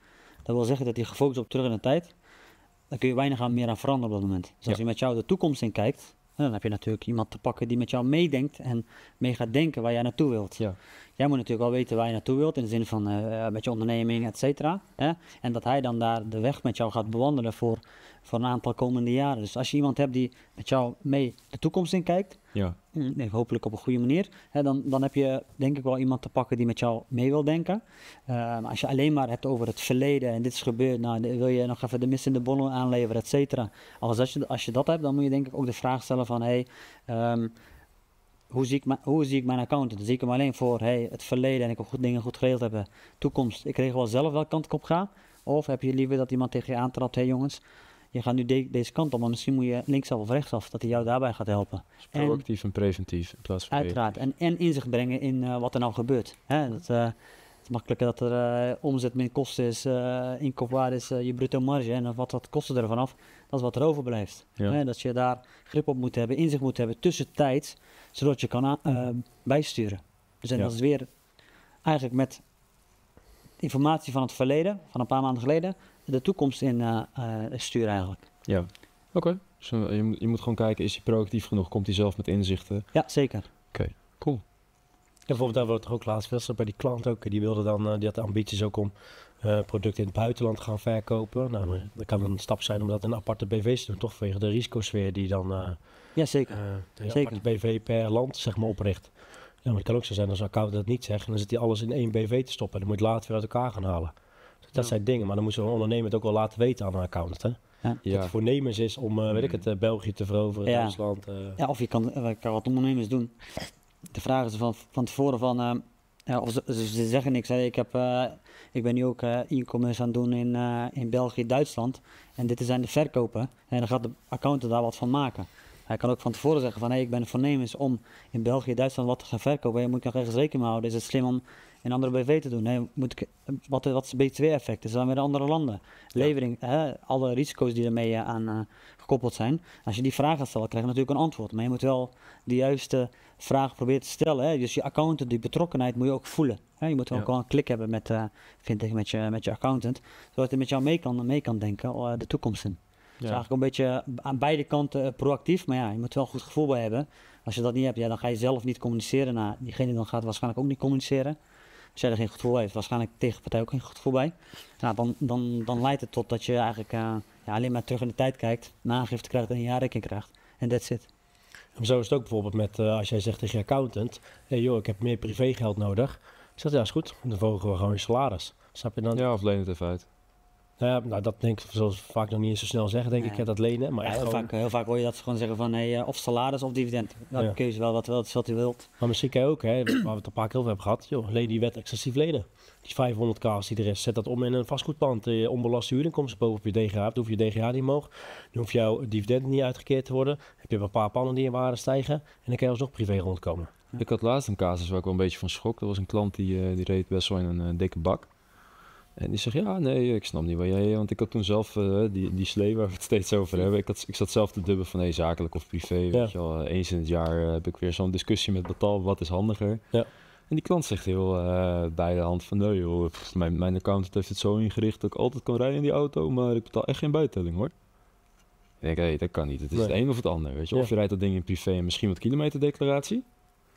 dat wil zeggen dat hij gefocust op terug in de tijd, dan kun je weinig aan meer aan veranderen op dat moment. Dus als hij met jou de toekomst in kijkt, dan heb je natuurlijk iemand te pakken die met jou meedenkt en mee gaat denken waar jij naartoe wilt. Ja. Jij moet natuurlijk wel weten waar je naartoe wilt, in de zin van eh, met je onderneming, et cetera. hè. En dat hij dan daar de weg met jou gaat bewandelen voor, voor een aantal komende jaren. Dus als je iemand hebt die met jou mee de toekomst in kijkt, Ja, Mm, Nee, hopelijk op een goede manier. Hè, dan, dan heb je denk ik wel iemand te pakken die met jou mee wil denken. Eh, maar als je alleen maar hebt over het verleden en dit is gebeurd, nou, wil je nog even de missende bonnen aanleveren, et cetera. Als, als, je, als je dat hebt, dan moet je denk ik ook de vraag stellen van, hey, ehm, hoe, zie ik mijn, hoe zie ik mijn accountant? Zie ik hem alleen voor hey, het verleden en ik wil goed dingen goed geregeld hebben, toekomst. Ik regel wel zelf welke kant ik op ga. Of heb je liever dat iemand tegen je aantrapt, hé hey, jongens, je gaat nu de- deze kant op, maar misschien moet je linksaf of rechtsaf, dat hij jou daarbij gaat helpen. dus En- proactief en preventief in plaats van Uiteraard. En, en inzicht brengen in eh, wat er nou gebeurt. Hè? Dat, eh, het is makkelijker dat er eh, omzet min kosten is, inkoopwaarde is je bruto marge. En wat dat kosten ervan af, dat is wat er overblijft. Ja. Hè? Dat je daar grip op moet hebben, inzicht moet hebben tussentijds, zodat je kan bijsturen. Dus en Ja. dat is weer eigenlijk met informatie van het verleden, van een paar maanden geleden, de toekomst in eh, eh, sturen eigenlijk. Ja. Oké. Dus, eh, je, moet- je moet gewoon kijken, is hij proactief genoeg? Komt hij zelf met inzichten? Ja, zeker. Cool. Ja, bijvoorbeeld daar wordt er ook laatst veel bij die klant ook. Die wilde dan, die had de ambities ook om eh, producten in het buitenland te gaan verkopen. Nou, dat kan een stap zijn om dat in aparte BV's te doen, toch vanwege de risicosfeer die dan eh Ja, zeker. eh een Zeker. aparte BV per land zeg maar opricht. Ja, maar het kan ook zo zijn als een accountant dat niet zegt en dan zit hij alles in één BV te stoppen en dan moet je het later weer uit elkaar gaan halen. Dat Ja. zijn dingen, maar dan moet zo'n ondernemer het ook wel laten weten aan een accountant. Hè? Dat Ja. het voornemens is om, eh, weet ik het, eh, België te veroveren, Ja. Duitsland. eh. Ja, of je kan, kan wat ondernemers doen. De vraag is van, van tevoren van, eh, ja, of ze, ze- ze zeggen niks. Hè. Ik, heb, eh, ik ben nu ook eh, e-commerce aan het doen in, eh, in België, Duitsland. En dit zijn de verkopen. En dan gaat de accountant daar wat van maken. Hij kan ook van tevoren zeggen van, hé, ik ben voornemens om in België, Duitsland wat te gaan verkopen. Ja, moet ik nog ergens rekening mee houden? Is het slim om in andere BV te doen? Nee, moet ik, wat, wat is het BTW-effect? Is dat weer andere landen? Levering, hè, alle risico's die ermee eh, aan eh, gekoppeld zijn. Als je die vraag gaat stellen, krijg je natuurlijk een antwoord. Maar je moet wel de juiste vraag proberen te stellen. Hè? Dus je accountant, die betrokkenheid moet je ook voelen. Hè? Je moet wel Ja. ook wel een klik hebben met, eh, vind ik, met je, met je accountant. Zodat hij met jou mee kan, mee kan denken de toekomst in. Dus Ja. eigenlijk een beetje aan beide kanten proactief. Maar ja, je moet wel een goed gevoel bij hebben. Als je dat niet hebt, ja, dan ga je zelf niet communiceren. Nou, diegene dan gaat waarschijnlijk ook niet communiceren. Jij er geen goed gevoel heeft, waarschijnlijk de tegenpartij ook geen goed gevoel bij. Nou, dan, dan, dan leidt het tot dat je eigenlijk eh, ja, alleen maar terug in de tijd kijkt, nagifte krijgt en een jaarrekening krijgt. En that's it. En zo is het ook bijvoorbeeld met, eh, als jij zegt tegen je accountant, hey joh, ik heb meer privégeld nodig. Ik zeg, ja is goed, dan verhogen we gewoon je salaris. Snap je dan? Ja, of leen het even uit. Nou ja, nou, dat denk ik, zoals we vaak nog niet eens zo snel zeggen, denk ik, ja, dat lenen. Maar, Ja, heel, gewoon- vaak, heel vaak hoor je dat ze gewoon zeggen van hey, eh, of salaris of dividend. Welke Ja. keuze wel, wat, wat, wat u wilt. maar misschien kan je ook, hè, waar we het een paar keer over hebben gehad, joh, leen die wet excessief lenen. Die 500k als die er is, zet dat om in een vastgoedpand. Eh, onbelaste huurinkomsten boven op je DGA, dan hoef je DGA niet omhoog. Dan hoeft jouw dividend niet uitgekeerd te worden. heb je een paar pannen die in waarde stijgen en dan kan je alsnog privé rondkomen. Ja. Ik had laatst een casus waar ik wel een beetje van schrok. Er was een klant die, eh, die reed best wel in een dikke bak. En die zegt, ja, nee, ik snap niet waar jij... Want ik had toen zelf eh, die, die slee waar we het steeds over hebben. Ik, had, ik zat zelf te dubben van, hey, zakelijk of privé. Ja. Weet je wel, Eh, eens in het jaar eh, heb ik weer zo'n discussie met Batal. Wat is handiger? Ja. En die klant zegt heel bij de hand van, nee joh, pff, mijn, mijn accountant heeft het zo ingericht dat ik altijd kan rijden in die auto. Maar ik betaal echt geen bijtelling hoor. Ik denk, hé, hey, dat kan niet. Het is Nee. het een of het ander, weet je. Ja. Of je rijdt dat ding in privé en misschien wat kilometerdeclaratie.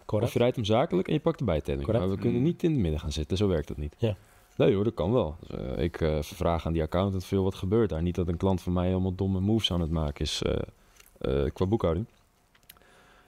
Correct. Of je rijdt hem zakelijk en je pakt de bijtelling. Correct. Maar we kunnen niet in het midden gaan zitten, zo werkt dat niet. Ja. Nee hoor, dat kan wel. Dus, eh, ik eh vraag aan die accountant veel wat gebeurt daar. Niet dat een klant van mij helemaal domme moves aan het maken is eh, eh, qua boekhouding.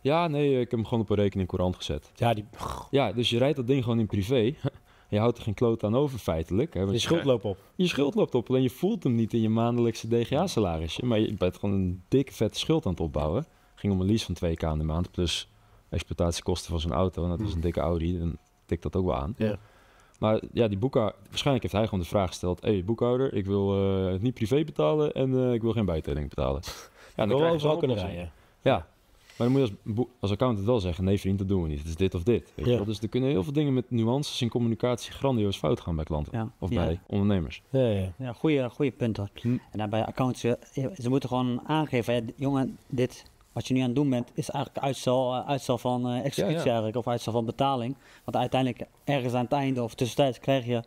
Ja, nee, ik heb hem gewoon op een rekening courant gezet. Ja, die, Ja, dus je rijdt dat ding gewoon in privé. je houdt er geen kloot aan over feitelijk. Hè, je- schuld loopt op. je schuld loopt op, alleen je voelt hem niet in je maandelijkse DGA-salarisje. Maar je bent gewoon een dikke vette schuld aan het opbouwen. ging om een lease van 2k in de maand, plus exploitatiekosten van zo'n auto. En dat is een dikke Audi, dan tikt dat ook wel aan. Ja. Maar ja, die boekhouder, waarschijnlijk heeft hij gewoon de vraag gesteld... Hé, hey, boekhouder, ik wil eh, het niet privé betalen en eh, ik wil geen bijtelling betalen. Ja, dan krijg je zo'n kunnen rijden. Ja, Maar dan moet je als, als accountant wel zeggen, nee vriend, dat doen we niet. Het is dit of dit. Weet je Ja. wel? Dus er kunnen heel veel dingen met nuances in communicatie grandioos fout gaan bij klanten. Ja. Of Ja. bij ondernemers. Ja, ja. Ja, goede, goede punt hoor. Hm. En daarbij accounts, eh, ze moeten gewoon aangeven, jongen, dit wat je nu aan het doen bent, is eigenlijk uitstel, eh, uitstel van eh, executie Ja, ja. eigenlijk, of uitstel van betaling. Want uiteindelijk, ergens aan het einde of tussentijds, krijg je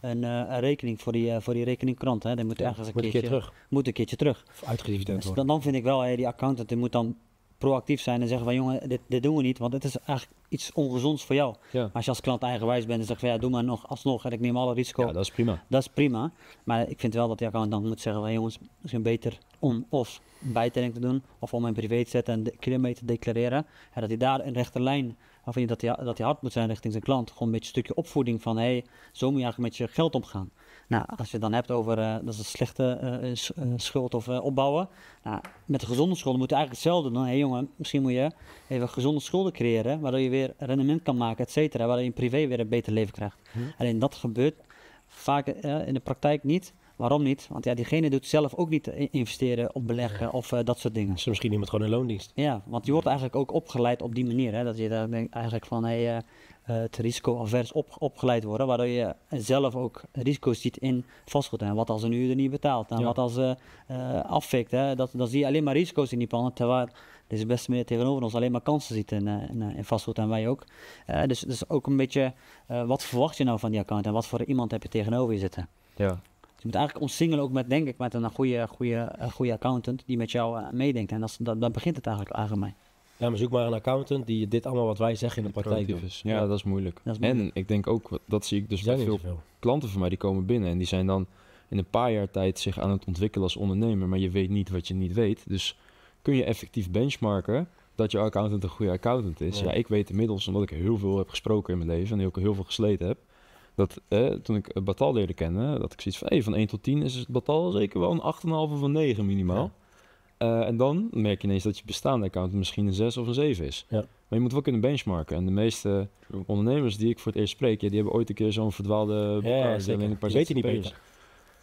een, eh, een rekening voor die, voor die rekeningkrant. Hè. Die moet ergens een Moet een keertje keer terug. Moet een keertje terug. Of uitgedividend Dus worden. dan, dan vind ik wel, hè, die accountant die moet dan proactief zijn en zeggen van jongen, dit, dit doen we niet, want het is eigenlijk iets ongezonds voor jou. Ja, Maar als je als klant eigenwijs bent en zegt van ja, doe maar nog alsnog en ik neem alle risico. ja dat is prima. Dat is prima. Maar ik vind wel dat accountant dan moet zeggen van jongens, misschien beter om of bijtelling te doen of om mijn privé te zetten en de kilometer te declareren. En dat hij daar een rechte lijn, of in dat hij, dat hij hard moet zijn richting zijn klant. Gewoon een beetje een stukje opvoeding van hé, hey, zo moet je eigenlijk met je geld omgaan. Nou, als je het dan hebt over eh, dat is een slechte eh, eh, schuld of opbouwen. Nou, met de gezonde schulden moet je eigenlijk hetzelfde doen. Hé hey, jongen, misschien moet je even gezonde schulden creëren, waardoor je weer rendement kan maken, et cetera. Waardoor je in privé weer een beter leven krijgt. Alleen dat gebeurt vaak in de praktijk niet. Waarom niet? Want ja, diegene doet zelf ook niet i- investeren of beleggen of eh, dat soort dingen. Is er misschien iemand gewoon in loondienst? Ja, want je wordt eigenlijk ook opgeleid op die manier. Hè? Dat je daar denk- eigenlijk van hey, eh, eh, het risico-avers op, opgeleid worden. Waardoor je zelf ook risico's ziet in vastgoed. En wat als een huurder niet betaalt? En Ja. wat als eh eh afvikt? Hè? Dat, dan zie je alleen maar risico's in die panden. Terwijl deze beste meneer tegenover ons alleen maar kansen ziet in, eh, in, eh, in vastgoed. En wij ook. Eh, dus, dus ook een beetje, eh, wat verwacht je nou van die account? En wat voor iemand heb je tegenover je zitten? Ja. Je moet eigenlijk omsingelen ook met, denk ik, met een goede, goede, een goede accountant die met jou eh, meedenkt. En dat, is- dat, dan begint het eigenlijk, eigenlijk mee. Ja, maar zoek maar een accountant die dit allemaal wat wij zeggen in de praktijk doet. is. Ja, dat is moeilijk. Dat is En ik denk ook, dat zie ik dus bij veel klanten van mij, die komen binnen en die zijn dan in een paar jaar tijd zich aan het ontwikkelen als ondernemer, maar je weet niet wat je niet weet. Dus kun je effectief benchmarken dat je accountant een goede accountant is. Ja. Ja, ik weet inmiddels, omdat ik heel veel heb gesproken in mijn leven en ook heel veel gesleten heb, dat eh, toen ik eh, Batal leerde kennen, dat ik zoiets van, hey, van 1 tot 10 is het Batal zeker wel een 8,5 of een 9 minimaal. Eh, en dan merk je ineens dat je bestaande accountant misschien een 6 of een 7 is. Ja. Maar je moet wel kunnen benchmarken. En de meeste ondernemers die ik voor het eerst spreek, ja, die hebben ooit een keer zo'n verdwaalde Ja, ja, zeker. en een paar weten niet beter.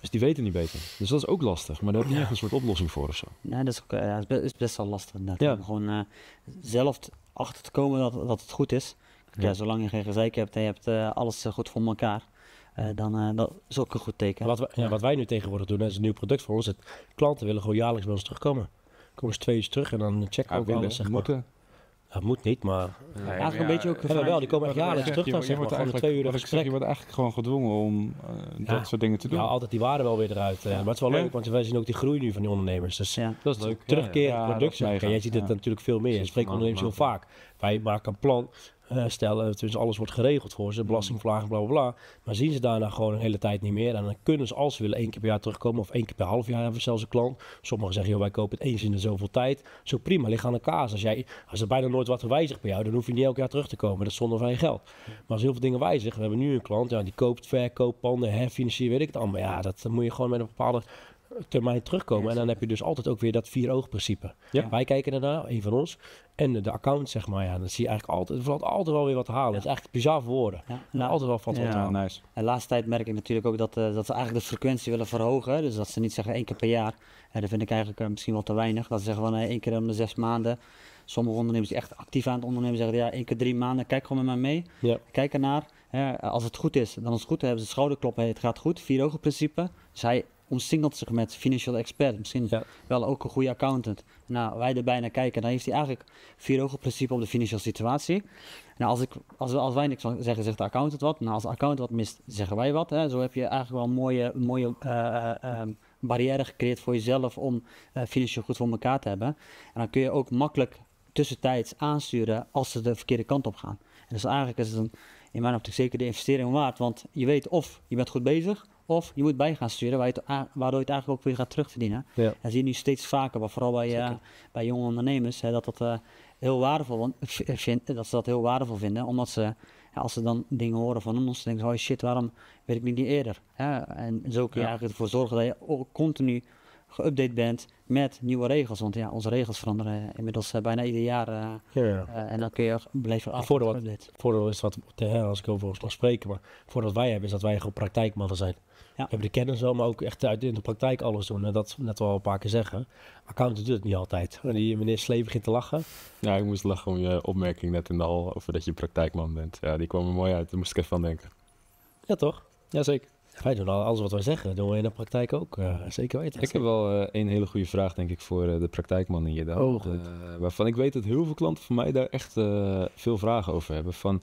Dus die weten niet beter. Dus dat is ook lastig. Maar daar heb je echt een soort oplossing voor of zo. Ja, dat is, ook, eh, ja, is be- is best wel lastig. Ja. Om gewoon eh, zelf achter te komen dat, dat het goed is. Ja. Ja. zolang je geen gezeik hebt en je hebt eh, alles eh, goed voor elkaar, eh, dan eh, dat is ook een goed teken. Wat, wij, ja, wat wij nu tegenwoordig doen, dat is een nieuw product voor ons. Het, klanten willen gewoon jaarlijks bij ons terugkomen. Komen ze twee uur terug en dan checken we ook alles. Zeg maar. moeten. Dat moet niet, maar... Eigenlijk een beetje ook Ja, maar wel, die komen echt jaarlijks terug. Dan je, zeg maar wordt gewoon een eigenlijk, twee uur ik zeg, gesprek. je wordt eigenlijk gewoon gedwongen om eh, dat Ja. soort dingen te doen. Ja, altijd die waarde wel weer eruit. Maar het is wel Ja. leuk, want wij zien ook die groei nu van die ondernemers. Dus Ja. Dat is leuk. terugkeren Ja, ja, dat product is zeggen. mega. Jij ziet het Ja. natuurlijk veel meer. Je spreekt ondernemers heel vaak. Wij maken een plan, eh stellen, dus alles wordt geregeld voor ze, belastingvragen, bla bla bla. Maar zien ze daarna gewoon een hele tijd niet meer. En dan kunnen ze, als ze willen, één keer per jaar terugkomen of één keer per half jaar hebben we zelfs een klant. Sommigen zeggen, joh, wij kopen het eens in de zoveel tijd. Zo prima, ligt aan de kaas. Als, jij, als er bijna nooit wat wijzigt bij jou, dan hoef je niet elk jaar terug te komen. Dat is zonder van je geld. Maar als heel veel dingen wijzigen, we hebben nu een klant, ja, die koopt, verkoopt, panden, herfinanciert, weet ik het allemaal. Ja, dat moet je gewoon met een bepaalde termijn terugkomen. En dan heb je dus altijd ook weer dat vier-oog-principe. Ja. Wij kijken ernaar, een van ons. En de account, zeg maar, ja, dan zie je eigenlijk altijd, er valt altijd wel weer wat te halen. Het is eigenlijk bizar voor woorden. Ja. Nou, altijd wel valt wat te halen. nice. De laatste tijd merk ik natuurlijk ook dat, eh, dat ze eigenlijk de frequentie willen verhogen. Dus dat ze niet zeggen één keer per jaar. Ja, dat vind ik eigenlijk eh, misschien wel te weinig. Dat ze zeggen van eh, één keer om de zes maanden. Sommige ondernemers die echt actief aan het ondernemen zeggen ja, één keer drie maanden. Kijk gewoon met mij mee. Ja. Kijk ernaar. Hè. Als het goed is, dan is het goed. Dan hebben ze schouderklop. Hey, het gaat goed. Vier ogen principe. Dus hij omsingelt zich met financial expert. Misschien Ja. wel ook een goede accountant. Nou, wij erbij naar kijken. Dan heeft hij eigenlijk vier ogen principe op de financiële situatie. Nou, als, ik, als, als wij niks zeggen, zegt de accountant wat. Nou, als de accountant wat mist, zeggen wij wat. Hè. Zo heb je eigenlijk wel een mooie, mooie ehm, barrière gecreëerd voor jezelf om eh, financieel goed voor elkaar te hebben. En dan kun je ook makkelijk tussentijds aansturen als ze de verkeerde kant op gaan. En dus eigenlijk is het een, in mijn optiek zeker de investering waard. Want je weet of je bent goed bezig, of je moet bij gaan sturen, waar je het a- waardoor je het eigenlijk ook weer gaat terugverdienen. Ja. Dat zie je nu steeds vaker, maar vooral bij, eh, bij jonge ondernemers, hè, dat, dat, eh, heel waardevol, want- vind, dat ze dat heel waardevol vinden. Omdat ze, ja, als ze dan dingen horen van ons, denken ze, oh shit, waarom weet ik niet eerder? En zo kun je Ja. eigenlijk ervoor zorgen dat je continu geüpdate bent met nieuwe regels. Want ja, onze regels veranderen inmiddels eh, bijna ieder jaar. eh, Ja, ja. eh, en dan kun je blijven af. Voordeel wat- voordeel is wat, hè, als ik over spreken, maar voordeel wat wij hebben is dat wij gewoon praktijkmannen zijn. We hebben de kennis wel, maar ook echt uit in de praktijk alles doen. En dat net wel een paar keer zeggen. Accountant doet het niet altijd. En die meneer Slee begint te lachen. Ja, ik moest lachen om je opmerking net in de hal over dat je praktijkman bent. Ja, die kwam er mooi uit. Daar moest ik even aan denken. Ja, toch? Jazeker. Wij doen al alles wat wij zeggen, doen we in de praktijk ook. eh, zeker weten. Ik heb wel een hele goede vraag, denk ik, voor eh, de praktijkman in je dan. Oh, waarvan ik weet dat heel veel klanten van mij daar echt veel vragen over hebben. Van,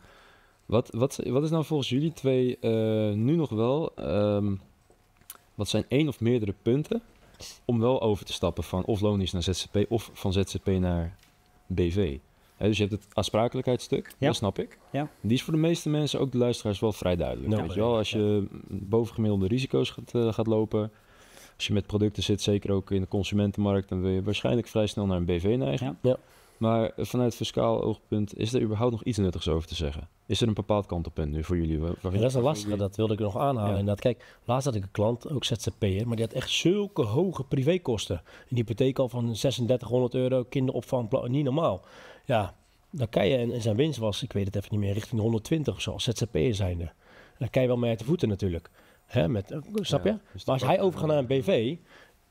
wat, wat, wat is nou volgens jullie twee eh, nu nog wel... ehm, wat zijn één of meerdere punten om wel over te stappen van of loondienst naar ZZP of van ZZP naar BV? Hè, dus je hebt het aansprakelijkheidsstuk, Ja. dat snap ik. Ja. Die is voor de meeste mensen, ook de luisteraars, wel vrij duidelijk. Ja. Weet je wel, als je bovengemiddelde risico's gaat, eh, gaat lopen, als je met producten zit, zeker ook in de consumentenmarkt, dan wil je waarschijnlijk vrij snel naar een BV neigen. Ja. Maar vanuit fiscaal oogpunt, is er überhaupt nog iets nuttigs over te zeggen? Is er een bepaald kantelpunt nu voor jullie? Ja, dat is een lastige, dat wilde ik nog aanhalen. Ja. Inderdaad, kijk, laatst had ik een klant, ook ZZP'er, maar die had echt zulke hoge privékosten. Een hypotheek al van 3600 euro, kinderopvang, niet normaal. Ja, dan kan je, en, en zijn winst was, ik weet het even niet meer, richting de 120 of zo, als ZZP'er zijnde. Dan kan je wel mee uit de voeten natuurlijk. Hè, met, eh, snap je? Ja, dus Maar als dat- hij overgaat naar een BV,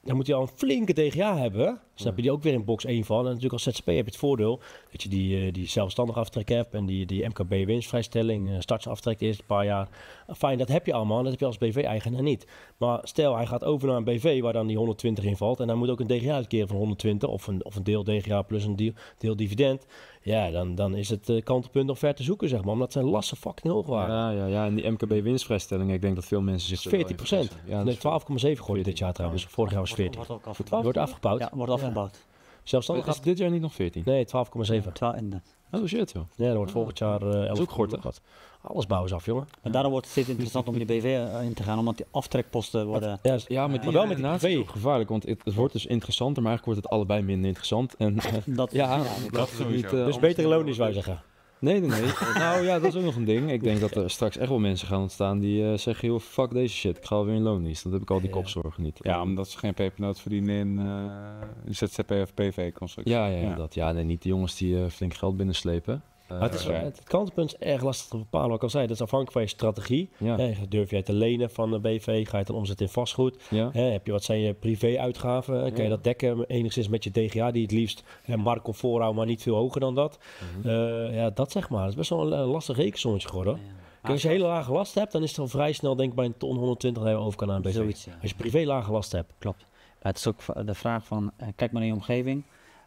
dan moet hij al een flinke DGA hebben. Snap je die ook weer in box 1 van. En natuurlijk als ZZP heb je het voordeel dat je die, eh, die zelfstandig aftrek hebt en die, die MKB winstvrijstelling, eh, startsaftrek de eerste paar jaar. Fijn, dat heb je allemaal. en Dat heb je als BV-eigenaar niet. Maar stel, hij gaat over naar een BV waar dan die 120 in valt. En dan moet ook een DGA uitkeren van 120 of een, of een deel DGA plus een deel, deel dividend. Ja, dan, dan is het eh, kantelpunt nog ver te zoeken, zeg maar. Omdat zijn lasten fucking hoog waren. Ja, ja, ja, en die MKB-winstvrijstelling, ik denk dat veel mensen zich... Dat is 14 procent. Ja, nee, is 12,7 geworden dit jaar trouwens. Vorig jaar was 14. Wordt ook afgebouwd. Wordt afgebouwd. Ja, wordt afgebouwd. Zelfstandig Is dit jaar niet nog 14? Nee, 12,7. Terwijl- en, eh, Oh shit, joh. Ja, dat wordt volgend jaar eh 11. ook gortig. Wat. Alles bouwen ze af, jongen. Maar daarom wordt het steeds interessant om die BV in te gaan, omdat die aftrekposten worden... Ja, Ja, maar, die wel met die ook gevaarlijk, want het, het wordt dus interessanter, maar eigenlijk wordt het allebei minder interessant. En, eh, Dat, ja, dat- dat is niet... eh, dus betere loon is, wij zeggen. Nee, nee, nee. nou ja, dat is ook nog een ding. Ik denk dat er straks echt wel mensen gaan ontstaan die eh, zeggen, joh, fuck deze shit, ik ga alweer in loondienst. Dan heb ik al die Ja. kopzorgen niet. Ja, omdat ze geen pepernoot verdienen in eh ZZP of PV-constructie. ja, ja, ja, Ja. dat. Ja, nee, niet de jongens die eh, flink geld binnenslepen. Eh, het, is, ja. het, kantelpunt is erg lastig te bepalen. Wat ik al zei, dat is afhankelijk van je strategie. ja, Hè, durf jij te lenen van de BV? Ga je het dan omzetten in vastgoed? ja. Hè, heb je, wat zijn je privé-uitgaven? Kan je dat dekken enigszins met je DGA, die het liefst hè, markt of voorhouden, maar niet veel hoger dan dat? Mhm. Eh, ja, dat zeg maar. Dat is best wel een eh, lastig rekensommetje geworden. Kijk, als je hele lage last hebt, dan is het al vrij snel, denk ik, bij een ton 120 dat je over kan een BV. Zoiets. Als je privé lage last hebt. Klopt. Het is ook de vraag van, eh, kijk maar naar je omgeving.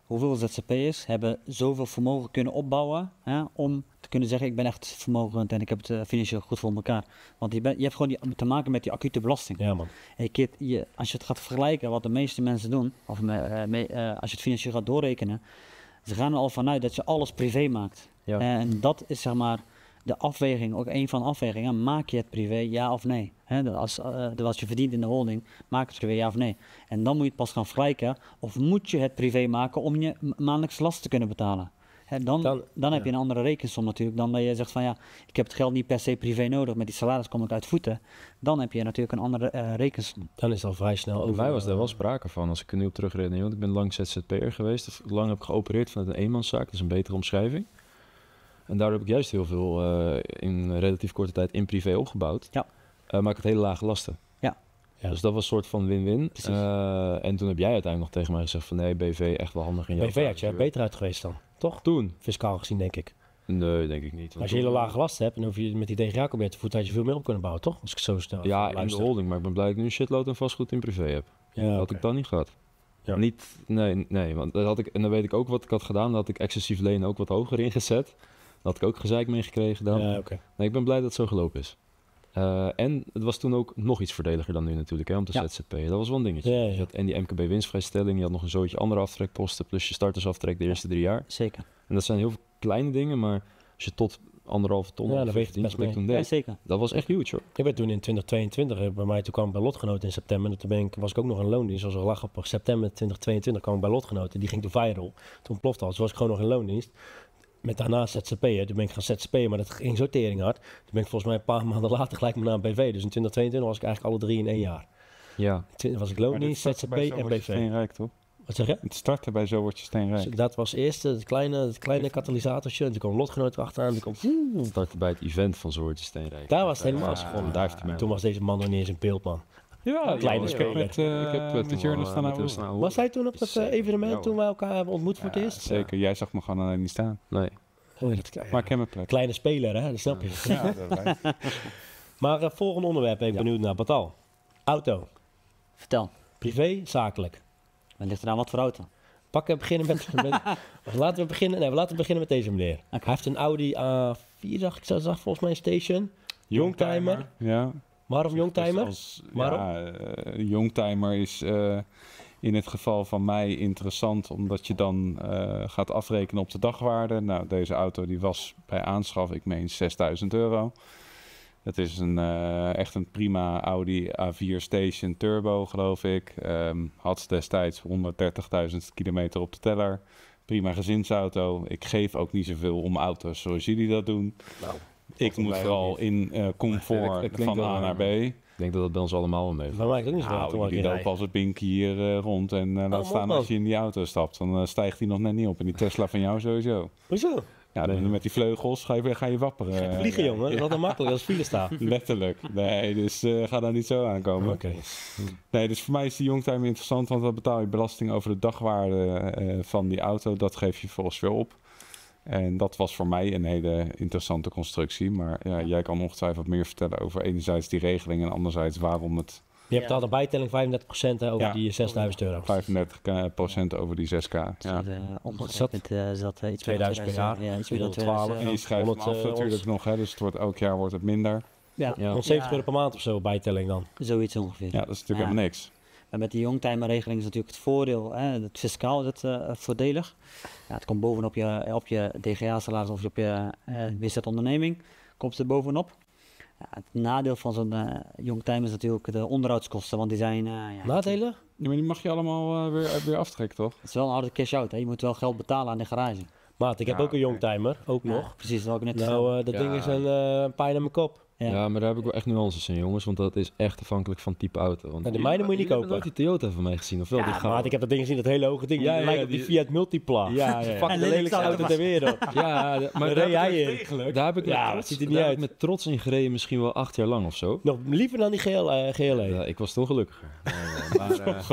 Hoeveel ZZP'ers hebben zoveel vermogen kunnen opbouwen hè, om te kunnen zeggen, ik ben echt vermogend en ik heb het eh, financieel goed voor elkaar. Want je, bent je hebt gewoon die, te maken met die acute belasting. Ja, man. En je keert- je, als je het gaat vergelijken wat de meeste mensen doen, of me- eh, me- eh, als je het financieel gaat doorrekenen, ze gaan er al vanuit dat je alles privé maakt. Ja. En dat is zeg maar de afweging, ook een van de afwegingen. Maak je het privé, ja of nee? Hè, de- als, eh, de- wat je verdient in de holding, maak het privé, ja of nee? En dan moet je het pas gaan vergelijken. Of moet je het privé maken om je ma- maandelijks last te kunnen betalen? Hè, dan, dan, Dan- heb ja. je een andere rekensom natuurlijk. Dan dat je zegt van ja, ik heb het geld niet per se privé nodig. Met die salaris kom ik uit voeten. Dan heb je natuurlijk een andere eh, rekensom. Dan is het al vrij snel over. mij was daar wel eh, sprake van, als ik er nu op terugredeneer. Want ik ben lang ZZP'er geweest. Of lang heb ik geopereerd vanuit een eenmanszaak. Dat is een betere omschrijving. En daardoor heb ik juist heel veel eh, in relatief korte tijd in privé opgebouwd. Ja. Eh, maar ik had hele lage lasten. Ja. Ja. Dus dat was een soort van win-win. Eh, en toen heb jij uiteindelijk nog tegen mij gezegd van nee, BV echt wel handig in jouw BV had je beter uit geweest dan, toch? Toen? Fiscaal gezien, denk ik. Nee, denk ik niet. Want Als je hele lage last hebt en hoef je met die DGA je te voeten, had je veel meer op kunnen bouwen, toch? Als ik zo snel Ja, in de holding. Maar ik ben blij dat ik nu een shitload en vastgoed in privé heb. Ja, Dat had ik dan niet gehad. Ja. Niet, nee, nee, want dat had ik, en dan weet ik ook wat ik had gedaan. Dan had ik excessief lenen ook wat hoger ingezet. Had ik ook gezeik mee gekregen dan. Ja, oké. Nee, ik ben blij dat het zo gelopen is. Eh, en het was toen ook nog iets voordeliger dan nu natuurlijk, hè, om te Ja. ZZP'en. Dat was wel een dingetje. Ja, ja. Je had en die MKB winstvrijstelling, je had nog een zootje andere aftrekposten, plus je startersaftrek de eerste drie jaar. Zeker. En dat zijn heel veel kleine dingen, maar als je tot anderhalve ton Ja, best wat ik toen Ja, deed, zeker. dat was echt huge hoor. Ik ben toen in 2022, eh, bij mij toen kwam ik bij Lotgenoten in september. En toen ben ik, was ik ook nog in loondienst. Zoals we lag op september 2022 kwam ik bij Lotgenoten. Die ging toen viral. Toen plofte al. Toen was ik gewoon nog in loondienst. Met daarna ZZP'en. Toen ben ik gaan ZZP'en, maar dat ging zo tering hard. Toen ben ik volgens mij een paar maanden later gelijk maar naar een BV. Dus in 2022 was ik eigenlijk alle drie in één jaar. Ja, 20 was ik loondienst, ZZP bij Zo en word je BV. steenrijk, toch? Wat zeg je? Het startte bij Zo word je steenrijk. Dus dat was eerst het kleine, het kleine katalysatortje. En toen kwam lotgenoot erachteraan. En toen kwam... dat startte bij het event van Zoortje Steenrijk. Daar was het helemaal was gewoon, daar heeft hij mij Toen was deze man nog niet eens in beeld, man. Ja, Kleine ja, speler. Met, eh ik heb met Jonas wel, staan eh, met staan Was hij toen op dat eh, evenement Ja, toen wij elkaar hebben ontmoet voor het eerst? Zeker, jij zag me gewoon alleen niet staan. Nee. Oh, dat- Maar ik ken mijn plek. Kleine speler, hè? Dat snap je. Ja, dat. Maar eh, volgende onderwerp ben ik Ja. benieuwd naar. Batal. Auto. Vertel, Privé, zakelijk. wat ligt eraan wat voor auto? Pakken, beginnen met, met- laten we beginnen. Nee, laten we beginnen met deze meneer. Hij heeft een Audi A4, zag ik, zag volgens mij een station. Youngtimer. Ja. Waarom Youngtimer? Als, Waarom? Ja, eh, Youngtimer is eh, in het geval van mij interessant omdat je dan eh, gaat afrekenen op de dagwaarde. Nou, deze auto die was bij aanschaf, ik meen 6000 euro. Het is een, eh, echt een prima Audi A4 Station Turbo, geloof ik. Ehm, had destijds 130.000 kilometer op de teller. Prima gezinsauto. Ik geef ook niet zoveel om auto's zoals jullie dat doen. Nou, ik moet vooral in eh, comfort dat- dat van A naar B. Ik denk dat dat bij ons allemaal wel mee. Bij mij het ook niet zo. Lopen rij. als een pinky hier eh, rond. En eh, laat Oh, staan als je in die auto stapt. Dan stijgt hij nog net niet op. En die Tesla van jou sowieso. Hoezo? Ja, dan Nee. met die vleugels ga je, ga je wapperen. eh, Vliegen, ja. jongen. Dat is altijd makkelijk als file staat. Letterlijk. Nee, dus eh, ga daar niet zo aankomen. Oké. Nee, dus voor mij is die Youngtimer interessant. Want dan betaal je belasting over de dagwaarde eh, van die auto. Dat geef je volgens weer op. En dat was voor mij een hele interessante constructie. Maar ja, jij kan ongetwijfeld meer vertellen over enerzijds die regeling en anderzijds waarom het Je hebt Ja. al een bijtelling 35% hè, over Ja. die 6000 euro. 35% over die 6k. Ja. Omgezet met eh, zat eh, iets 2000 per jaar. Ja, iets meer dan 112. 2000 En die schrijft hem 100, af eh, natuurlijk ons- nog, hè, dus het wordt, elk jaar wordt het minder. Ja, Ja. 170 Ja. euro per maand of zo bijtelling dan. zoiets ongeveer. Ja, dat is natuurlijk Ja. helemaal niks. En met die youngtimer-regeling is natuurlijk het voordeel, hè, het fiscaal is het eh, voordelig. Ja, het komt bovenop je, op je DGA-salaris of op je eh WZ-onderneming, komt het er bovenop. Ja, het nadeel van zo'n youngtimer is natuurlijk de onderhoudskosten, want die zijn... eh, ja, Nadelen? Ja, maar die mag je allemaal weer, weer aftrekken, toch? Het is wel een harde cash-out, hè. je moet wel geld betalen aan de garage. Maat, ik heb Ja, ook een oké. youngtimer. Ook Ja, nog. precies, dat ik net Nou, dat Ja. ding is een pijn aan mijn kop. Ja. Ja. maar daar heb ik wel echt nuances in, jongens. Want dat is echt afhankelijk van type auto. Want de mijne moet je niet jullie hebben kopen. nooit die Toyota van mij gezien, of wel? Ja, die maat, gouden? ik heb dat ding gezien, dat hele hoge ding. Ja, Ja, ja, lijkt op die die- Fiat Multipla. Ja, ja, de lelijkste auto ter wereld. Ja, maar Daar heb jij ik- in. Daar heb ik, met Ja, trots- ziet er niet daar heb uit. ik met trots in gereden, misschien wel acht jaar lang of zo. Nog liever dan die GL, eh, GLE. Ja, ik was toen gelukkiger. Maar, eh,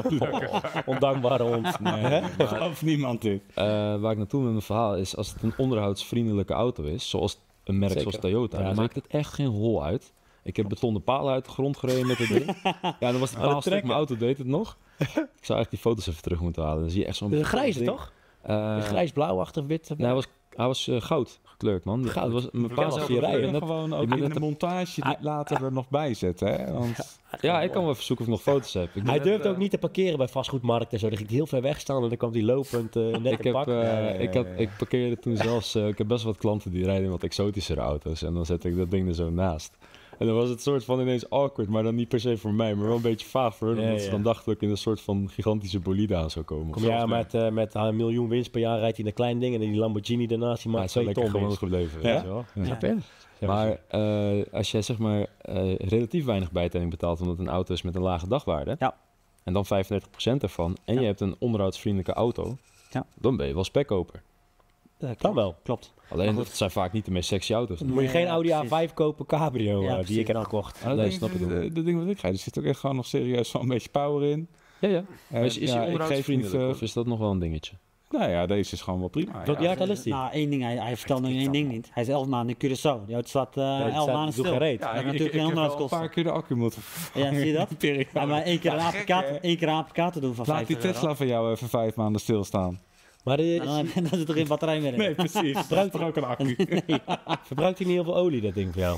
Ondankbare hond. Hè? Geloof niemand dit. eh, waar ik naartoe met mijn verhaal is, als het een onderhoudsvriendelijke auto is, zoals een merk Zeker. zoals Toyota, Ja, dan maakt het echt geen hol uit. Ik heb betonnen palen uit de grond gereden met het ding. Ja, dan was de het paalstuk, trekken. mijn auto deed het nog. Ik zou echt die foto's even terug moeten halen. Dan zie je echt zo'n... Grijze, ding. toch? Eh, Grijs-blauwachtig, wit. nee, hij was, hij was eh, goud gekleurd, man. Goud? Dat was, mijn Ja, pa maar zei vier je rijden. gewoon ook in de montage dit later er nog bij zetten, hè? Want Ja, ik kan wel even zoeken of ik nog foto's heb. Ik Hij durfde ook niet te parkeren bij vastgoedmarkten en zo. Dan ging hij heel ver weg staan en dan kwam hij lopend eh net Ik, te heb, pak. eh, Ja, ja, ja, ik, had, ja. ik parkeerde toen zelfs... eh, ik heb best wat klanten die rijden in wat exotischere auto's. En dan zet ik dat ding er zo naast. En dan was het soort van ineens awkward. Maar dan niet per se voor mij. Maar wel een beetje vaag voor hun. Ja, omdat ja. ze dan dachten dat ik in een soort van gigantische bolide aan zou komen. Kom ja, met, eh, met een miljoen winst per jaar rijdt hij in een klein ding. En die Lamborghini daarnaast, die Maar maakt wel twee lekker ton gewoon gebleven. Ja? weet je wel. Ja. Ja, Maar eh, als jij zeg maar eh, relatief weinig bijtelling betaalt omdat een auto is met een lage dagwaarde. Ja. En dan 35% ervan. En Ja. je hebt een onderhoudsvriendelijke auto. Ja. Dan ben je wel spekkoper. Klopt. wel. Klopt. Alleen dat zijn vaak niet de meest sexy auto's. Dan moet je geen Audi precies. A5 kopen cabrio Ja, eh, die ik heb dat. gekocht. Ah, dat Nee, snap ik de ding wat ik ga, er zit ook echt gewoon nog serieus wel een beetje power in. Ja, ja. Maar is, is ja, ik geef niet, eh, of is dat nog wel een dingetje? Nou ja, deze is gewoon wel prima. Ja. jaar is die? Nou, één ding, hij, hij vertelt nu één ding niet. Hij is elf maanden in Curaçao. Die auto staat eh Ja, elf staat- maanden stil. Ja, Dat ik, is ik, natuurlijk ik geen heb wel een paar keer de accu moeten Ja, zie je dat? Ja, maar één keer, een één keer een APK te doen van Laat die 50 euro. Tesla van jou even vijf maanden stilstaan. Maar die- Nou, dan, dan zit er geen batterij meer in. precies. Gebruikt er ook een accu. verbruikt hij niet heel veel olie, dat ding voor jou?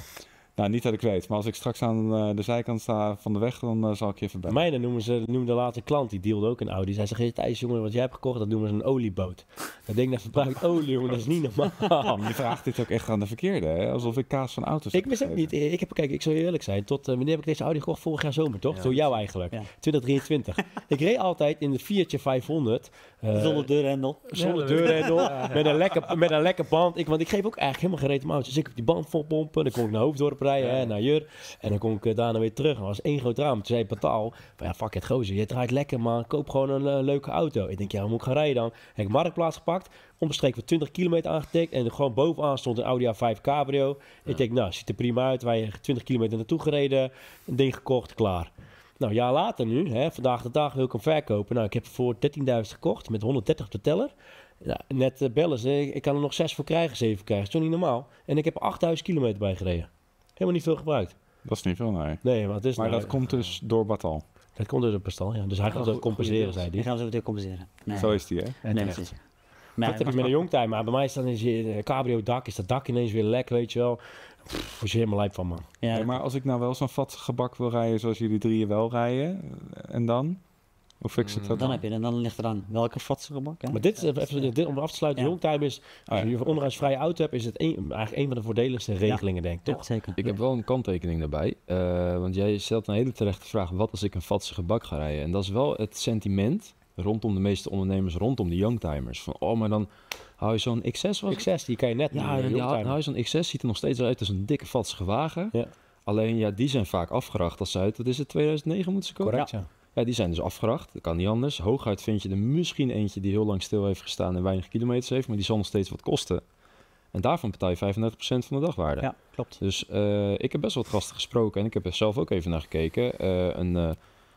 Nou, niet dat ik weet. Maar als ik straks aan eh, de zijkant sta van de weg, dan eh, zal ik je even Bij bellen. mij dan noemen ze noemen de laatste klant, die dealde ook een Audi. Zij zegt, Thijs jongen, wat jij hebt gekocht, dat noemen ze een olieboot. Dat ding dat verbruikt olie, jongen, dat is niet normaal. Je vraagt dit ook echt aan de verkeerde, hè? Alsof ik kaas van auto's Ik wist ook niet, ik heb, kijk, ik zal je eerlijk zijn, tot, eh, wanneer heb ik deze Audi gekocht? Vorig jaar zomer, toch? Ja, Door jou eigenlijk, Ja. 2023. ik reed altijd in de Fiatje 500. eh, Zonder deurhendel. Zonder deurhendel, met, een lekker, met een lekker band. Ik, want ik geef ook eigenlijk helemaal geen reet om auto's. Dus ik heb die band vol pompen, dan kom ik naar Hoofddorp rijden hè, naar Jur. En dan kom ik eh, daarna weer terug. Dat was één groot raam. Toen zei Pataal, van ja, fuck het gozer, je draait lekker man, koop gewoon een eh, leuke auto. Ik denk, ja, hoe moet ik gaan rijden dan? Heb ik Marktplaats gepakt, om de streek voor 20 kilometer aangetikt. En gewoon bovenaan stond een Audi A5 Cabrio. Ik denk, nou, ziet er prima uit. Wij 20 kilometer naartoe gereden, een ding gekocht, klaar. Nou, een jaar later nu, hè, vandaag de dag wil ik hem verkopen. Nou, ik heb voor 13.000 gekocht met 130 op de teller. Ja, net eh, bellen ze, ik kan er nog 6 voor krijgen, 7 krijgen. Dat is toch niet normaal? En ik heb er 8000 kilometer bij gereden. Helemaal niet veel gebruikt. Dat is niet veel, nee. Nee, maar het is Maar nou- dat komt dus door Batal. dat komt door de bestal, ja. Dus hij gaat Oh, dat goed- compenseren, zei Die hij. gaan ze natuurlijk compenseren. Nee, Zo is die, hè? En nee, precies. Dat Maar, heb ik met een jongtuin, maar bij mij is dan is je cabrio dak, is dat dak ineens weer lek, weet je wel. Pff, word je helemaal lijp van, man. ja, Ja, maar als ik nou wel zo'n vat gebak wil rijden zoals jullie drieën wel rijden, eh, en dan? Hoe fix het dat dan heb je en dan ligt er aan welke. Hè? Maar dit, is even, dit, om af te sluiten, Ja. jongtuin is, als Oh, ja. je een onderhoudsvrije auto hebt, is het een, eigenlijk een van de voordeligste regelingen, denk ik, Ja, toch? zeker. Ik heb wel een kanttekening daarbij. eh, want jij stelt een hele terechte vraag: wat als ik een vatsige bak ga rijden? En dat is wel het sentiment rondom de meeste ondernemers, rondom de youngtimers. Van oh, maar dan hou je zo'n XS was het? X6, die kan je net Ja, die hou je zo'n XS ziet er nog steeds uit als een dikke vatsige wagen. Ja. Alleen ja, die zijn vaak afgeracht als ze uit, wat is het, 2009 moeten ze komen? Correct, ja. Ja, die zijn dus afgeracht. Dat kan niet anders. Hooguit vind je er misschien eentje die heel lang stil heeft gestaan en weinig kilometers heeft, maar die zal nog steeds wat kosten. En daarvan betaal je 35% van de dagwaarde. Ja, klopt. Dus eh, ik heb best wel wat gasten gesproken en ik heb er zelf ook even naar gekeken. Eh, een eh,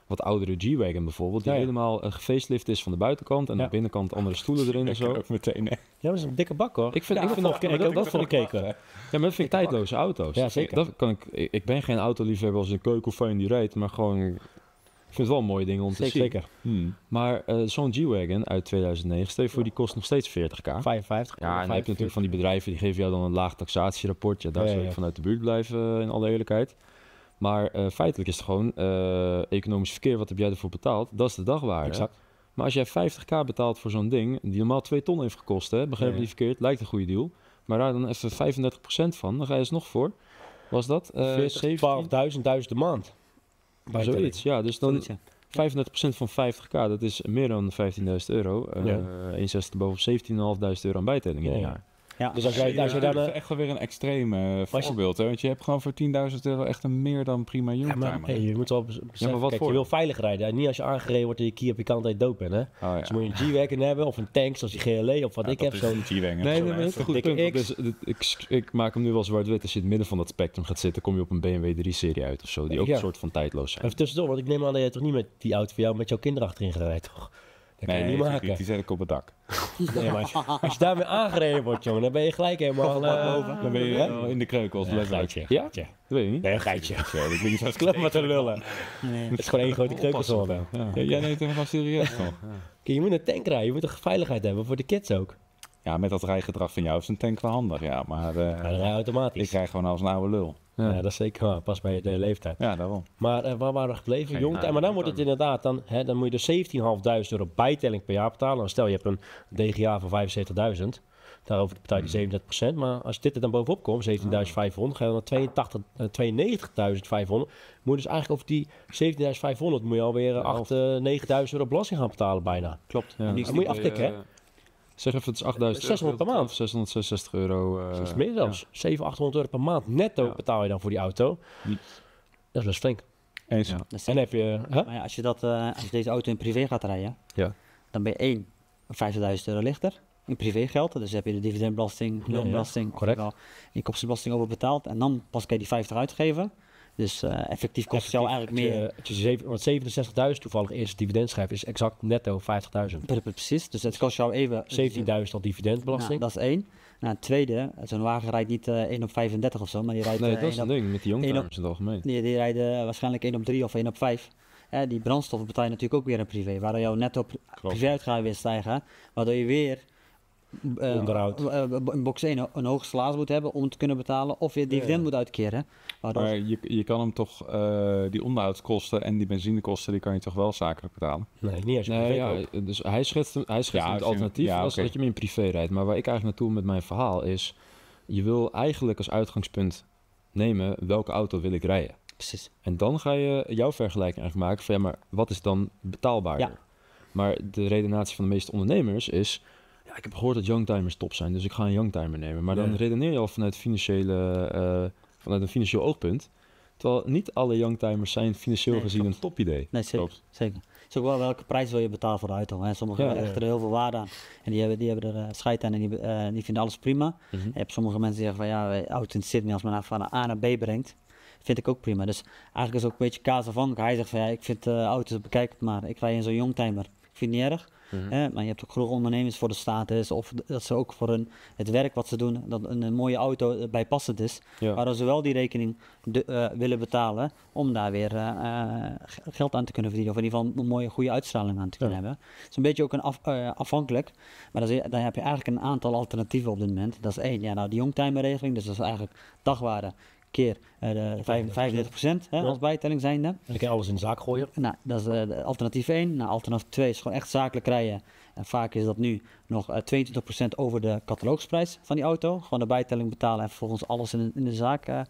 wat oudere G-Wagon bijvoorbeeld, die Ja, ja. helemaal uh, gefacelift is van de buitenkant en Ja. de binnenkant andere stoelen erin en Ik zo. ook meteen, hè? Ja, dat is een dikke bak, hoor. Ik vind, Ja, ik vind dat dat, ik- dat, vond ik, ja, maar dat vind ik tijdloze auto's. Ja, zeker. Dat kan ik, ik, ben geen autoliefhebber als een keukenfijn die rijdt, maar gewoon, vind het wel mooie dingen om te Zeker, zien. zeker. Hmm. Maar eh, zo'n G-Wagon uit 2009, stel je voor, die kost nog steeds 40k. 55. Ja, en dan heb je natuurlijk van die bedrijven die geven jou dan een laag taxatierapport. Ja, daar Ja, zou ja. ik vanuit de buurt blijven, eh, in alle eerlijkheid. Maar eh, feitelijk is het gewoon eh, economisch verkeer, wat heb jij ervoor betaald? Dat is de dagwaarde. Exact. Maar als jij 50k betaalt voor zo'n ding, die normaal 2 ton heeft gekost, hè, begrijp me Ja. niet verkeerd, lijkt een goede deal. Maar daar dan even 35% van, dan ga je eens nog voor. Was dat? Eh 40, 17? 12.000, 1000 de maand. Bijtelling. Zoiets, ja. Dus dan Zoiets, ja. 35% van 50k, dat is meer dan 15.000 euro. Uh, Ja. 1 zesde boven 17.500 euro aan bijtelling in een Ja. jaar. Ja. Dus als jij, als jij Ja, dan... dat is echt wel weer een extreem eh, je- voorbeeld, hè? Want je hebt gewoon voor 10.000 euro echt een meer dan prima Ja, youngtimer. maar hey, je moet wel wat kijk, voor? je wil veilig rijden. En niet als je aangereden wordt en je Kia Picanto dood bent, hè. Oh, ja. Dus moet je een G-Wagon hebben of een tank zoals die GLE of wat Ja, ik dat heb. is Zo'n een G-Wagon. Nee, nee, nee, goed punt. Dus, dit- ik, ik maak hem nu wel zwart-wit. Als je in het midden van dat spectrum gaat zitten, kom je op een BMW 3-serie uit of zo. Die ook Ja. een soort van tijdloos zijn. Even tussendoor, want ik neem aan dat je toch niet met die auto van jou met jouw kinderen achterin gaat rijden, toch? Dat kan Nee, je niet maken. die zet ik op het dak. Nee, maar als, je, als je daarmee aangereden wordt, jongen, dan ben je gelijk helemaal... eh, Dan ben je hè? wel in de kreukel als Ja, een geitje. Ja? geitje. Dat weet je niet. Nee, een geitje. Zo, dat klinkt zo Klap maar te lullen. Nee. Het is gewoon één grote kreukenzone. Ja. Ja, jij neemt hem gewoon serieus. Kijk, je moet een tank rijden, je moet toch veiligheid hebben voor de kids ook. Ja, met dat rijgedrag van jou is een tank wel handig, ja. Maar eh, Ja, dan rij je automatisch. ik rij gewoon als een oude lul. Ja. Ja. dat is zeker waar, pas bij de leeftijd. Ja, daarom. Maar eh, waar waren we gebleven? Geen Jong, idee. maar dan wordt het inderdaad, dan, hè, dan moet je dus 17.500 euro bijtelling per jaar betalen. Dan stel je hebt een DGA van 75.000, daarover betaal je die 37%. Maar als dit er dan bovenop komt, 17.500, ga je dan naar 82, eh, 92.500. Moet je dus eigenlijk over die 17.500 moet je alweer 8, uh, 9.000 euro belasting gaan betalen bijna. Klopt. Ja. En die Dan moet je aftikken, hè? Zeg even, het is 8000 600 per maand. 666 euro. eh, Dat is meer dan. 700, 800 euro per maand netto Ja. betaal je dan voor die auto. Hm. Dat is best flink. Eens. Ja. En dan heb je... Hè? Maar ja, als je, dat, eh, als je deze auto in privé gaat rijden, Ja. dan ben je één 50.000 euro lichter in privégeld. Dus heb je de dividendbelasting, Ja, loonbelasting, ja, correct. wel, inkomstenbelasting over betaald. En dan pas kan je die 50 uitgeven. Dus eh, effectief kost het jou eigenlijk meer. Het is zeven- want 67.000 toevallig eerst dividend schrijft, is exact netto 50.000. Per- per- Precies, dus het kost jou even... 17.000 al dividendbelasting. Nou, dat is één. Nou, het tweede, zo'n wagen rijdt niet eh 1 op 35 of zo, maar die rijdt Nee, eh, dat is 1 een ding met die youngtimers in het algemeen. die, die rijden waarschijnlijk 1 op 3 of 1 op 5. Eh, die brandstoffen betaal je natuurlijk ook weer in privé, waardoor jouw netto pri- privéuitgaven weer stijgen, waardoor je weer eh, Onderhoud. eh, eh, in box 1 een hoog salaris moet hebben om te kunnen betalen of weer dividend Ja. moet uitkeren. Waardoor, Maar je, je kan hem toch, eh, die onderhoudskosten en die benzinekosten, die kan je toch wel zakelijk betalen? Nee, niet als je Nee, privé ja, dus hij schetst, hij schetst Ja, het je- alternatief ja, als dat je hem in privé rijdt. Maar waar ik eigenlijk naartoe met mijn verhaal is... je wil eigenlijk als uitgangspunt nemen welke auto wil ik rijden. precies. En dan ga je jouw vergelijking eigenlijk maken van ja, maar wat is dan betaalbaarder? Ja. Maar de redenatie van de meeste ondernemers is, ik heb gehoord dat youngtimers top zijn, dus ik ga een youngtimer nemen. Maar dan redeneer je al vanuit financiële, eh, vanuit een financieel oogpunt. Terwijl niet alle youngtimers zijn financieel Nee, gezien klopt. een topidee. Nee, zeker. Klopt. zeker. Het is ook wel welke prijs wil je betalen voor de auto. Hè? Sommigen Ja, ja, hechten er heel veel waarde aan. En die hebben, die hebben er eh, scheid aan en die, eh, die vinden alles prima. Mhm. Je hebt sommige mensen die zeggen van ja, auto interesseert me als men van A naar B brengt. Vind ik ook prima. Dus eigenlijk is het ook een beetje kaasafhankelijk. Hij zegt van ja, ik vind auto's, bekijk het maar. Ik rij in zo'n youngtimer. Ik vind het niet erg. Mhm. Maar je hebt ook genoeg ondernemers voor de status. Of dat ze ook voor hun, het werk wat ze doen, dat een, een mooie auto eh, bijpassend is. Ja. Waardoor ze wel die rekening de, eh, willen betalen om daar weer eh, geld aan te kunnen verdienen. Of in ieder geval een mooie, goede uitstraling aan te kunnen hebben. Het is een beetje ook een af, afhankelijk. Maar dan, dan heb je eigenlijk een aantal alternatieven op dit moment. Dat is één, ja, nou, die youngtimer-regeling. Dus dat is eigenlijk dagwaarde keer eh, de 35% hè, Ja. als bijtelling zijnde. En dan kan je alles in de zaak gooien. Nou, dat is eh, alternatief 1. Nou, alternatief 2 is gewoon echt zakelijk rijden. En vaak is dat nu nog eh 22% over de catalogsprijs van die auto. Gewoon de bijtelling betalen en vervolgens alles in, in de zaak eh, eh,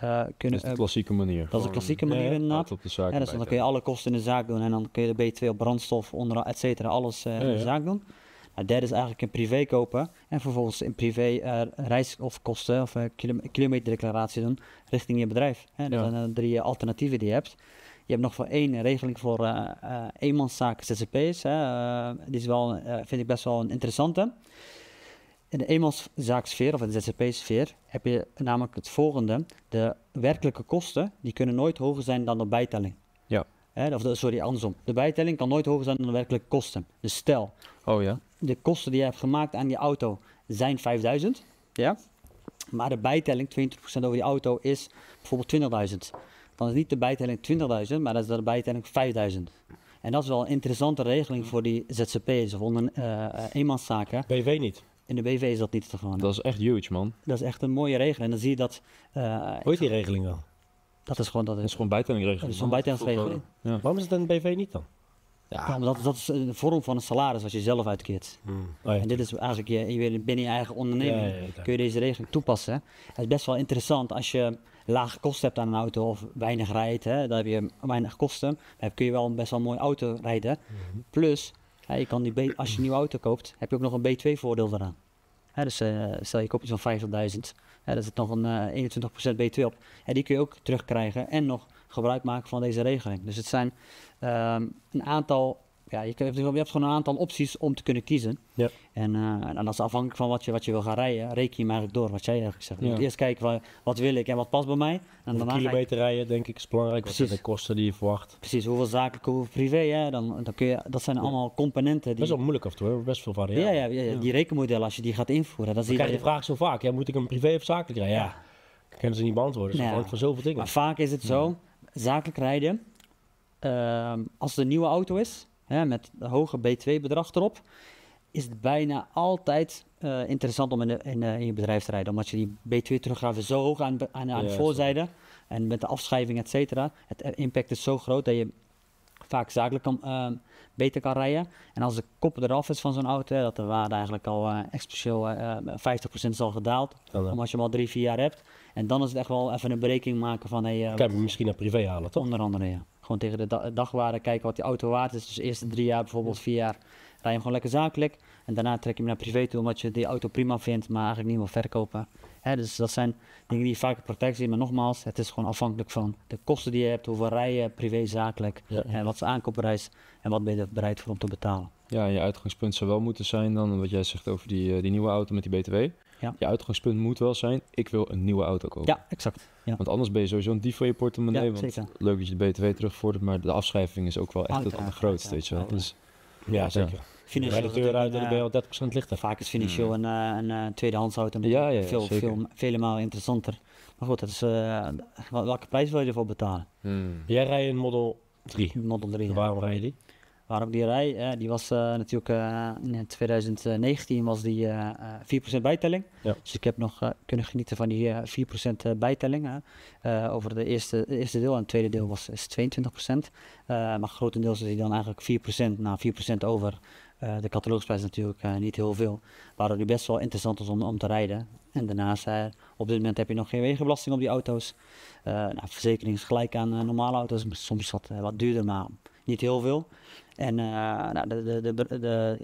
Dat kunnen. is de eh, klassieke manier. dat is de klassieke manier ja, inderdaad. op de zaak Ja, dus dan kun je alle kosten in de zaak doen en dan kun je de B2 op brandstof, onder, et cetera, alles eh, in de ja. zaak doen. Nou, derde is eigenlijk een privé kopen en vervolgens in privé eh, reis- of kosten of eh, kilom- kilometerdeclaratie doen richting je bedrijf. Hè. Dat Ja. zijn de drie eh, alternatieven die je hebt. Je hebt nog voor één regeling voor eh eh, eenmanszaken ZZP's. Hè. Eh, die is wel, eh, vind ik best wel een interessante. In de eenmanszaaksfeer of in de ZZP-sfeer heb je namelijk het volgende. De werkelijke kosten die kunnen nooit hoger zijn dan de bijtelling. Ja. Hè, of de, sorry, andersom. De bijtelling kan nooit hoger zijn dan de werkelijke kosten. Dus stel, Oh ja? De kosten die je hebt gemaakt aan die auto zijn 5000. Ja? Maar de bijtelling, 20% over die auto, is bijvoorbeeld 20.000. Dan is niet de bijtelling 20.000, maar dat is de bijtelling 5000. En dat is wel een interessante regeling voor die ZZP's of onder, eh, eh, eenmanszaken. BV niet. In de BV is dat niet te gewoon. Dat is echt huge, man. Dat is echt een mooie regel. En dan zie je dat. eh, Hoe heet die regeling dan? dat is gewoon dat Dat is, is gewoon bijtellingregeling. dat is zo'n bijtellingsregeling. Waarom is het een BV niet dan? Ja, dat, dat is een vorm van een salaris wat je zelf uitkeert. Hmm. Oh ja. En dit is eigenlijk je, je binnen je eigen onderneming. Ja, kun je deze regeling toepassen. Het is best wel interessant als je lage kosten hebt aan een auto of weinig rijdt. Hè, dan heb je weinig kosten. Dan kun je wel een best wel een mooie auto rijden. Mhm. Plus, je kan die B- als je een nieuwe auto koopt, heb je ook nog een B2-voordeel eraan. Hè, dus eh, stel je koopt iets van 50.000, hè, daar zit nog een eh 21% B2 op. En die kun je ook terugkrijgen en nog gebruik maken van deze regeling. Dus het zijn ehm, een aantal, ja, je, kunt- je hebt gewoon een aantal opties om te kunnen kiezen. Ja. En, eh, en dat is afhankelijk van wat je, wat je wil gaan rijden, reken je hem eigenlijk door, wat jij eigenlijk zegt. Je Ja. moet eerst kijken van, wat wil ik en wat past bij mij. En je- kilometer rijden, denk ik, is belangrijk. Wat zijn Precies. de kosten die je verwacht? precies hoeveel zakelijk, hoeveel privé. Hè, dan, dan kun je, dat zijn allemaal componenten die... Best wel moeilijk af en toe, hoor. best veel variabelen. ja, ja, die rekenmodellen, als je die gaat invoeren, dan Dan je krijg je de vraag zo vaak. Ja, moet ik een privé of zakelijk rijden? Ja. Kunnen ze niet beantwoorden. Dat is van zoveel dingen. Maar vaak is het zo, zakelijk rijden, ehm, als het een nieuwe auto is, hè, met een hoger B2-bedrag erop, is het bijna altijd eh, interessant om in, de, in, eh, in je bedrijf te rijden. Omdat je die B2-teruggave zo hoog aan, aan, aan Ja, de zo. voorzijde en met de afschrijving, et cetera, het eh, impact is zo groot dat je vaak zakelijk kan, ehm, beter kan rijden. En als de kop eraf is van zo'n auto, hè, dat de waarde eigenlijk al exponentieel eh, 50% is al gedaald, omdat je hem al drie, vier jaar hebt. En dan is het echt wel even een berekening maken van, hey, eh, kan je misschien naar privé halen, toch? Onder andere, ja. Gewoon tegen de da- dagwaarde kijken wat die auto waard is. Dus de eerste drie jaar, bijvoorbeeld vier jaar, rij je hem gewoon lekker zakelijk. En daarna trek je hem naar privé toe, omdat je die auto prima vindt, maar eigenlijk niet wil verkopen. Hè, dus dat zijn dingen die je vaak in praktijk ziet. Maar nogmaals, het is gewoon afhankelijk van de kosten die je hebt, hoeveel rij je privé, zakelijk. Ja. En wat is de aankoopprijs en wat ben je er bereid voor om te betalen. Ja, je uitgangspunt zou wel moeten zijn dan, wat jij zegt over die, eh, die nieuwe auto met die BTW. Ja. Je uitgangspunt moet wel zijn, ik wil een nieuwe auto kopen. Ja, exact. Ja. Want anders ben je sowieso een dief van je portemonnee. Ja, want zeker. leuk dat je de BTW terugvordert, maar de afschrijving is ook wel echt het Uiteraard, allergrootste, weet je wel. Dus, Ja, zeker. Financieel Bij de deur het uit, een, dan ben je eh, al 30% lichter. Vaak is financieel een, eh, een eh, tweedehands auto. Ja, ja, ja, veel, veel, vele malen interessanter. Maar goed, dat is, eh, wel- welke prijs wil je ervoor betalen? hmm. Jij rijdt een Model 3. Model 3. ja. Waarom rij je die? Waarom die rij? eh, die was eh, natuurlijk eh, in 2019 was die eh, eh, 4% bijtelling. Ja. Dus ik heb nog kunnen genieten van die eh 4% eh, bijtelling. over de eerste, eerste deel en het tweede deel was is 22%. Eh, maar grotendeels is die dan eigenlijk 4%, nou 4% over. Eh, de catalogsprijs natuurlijk niet heel veel. Waardoor die best wel interessant is om, om te rijden. En daarnaast, op dit moment heb je nog geen wegenbelasting op die auto's. Nou, verzekering is gelijk aan normale auto's. maar Soms wat, wat duurder, maar niet heel veel. En eh, nou, de, de, de, de,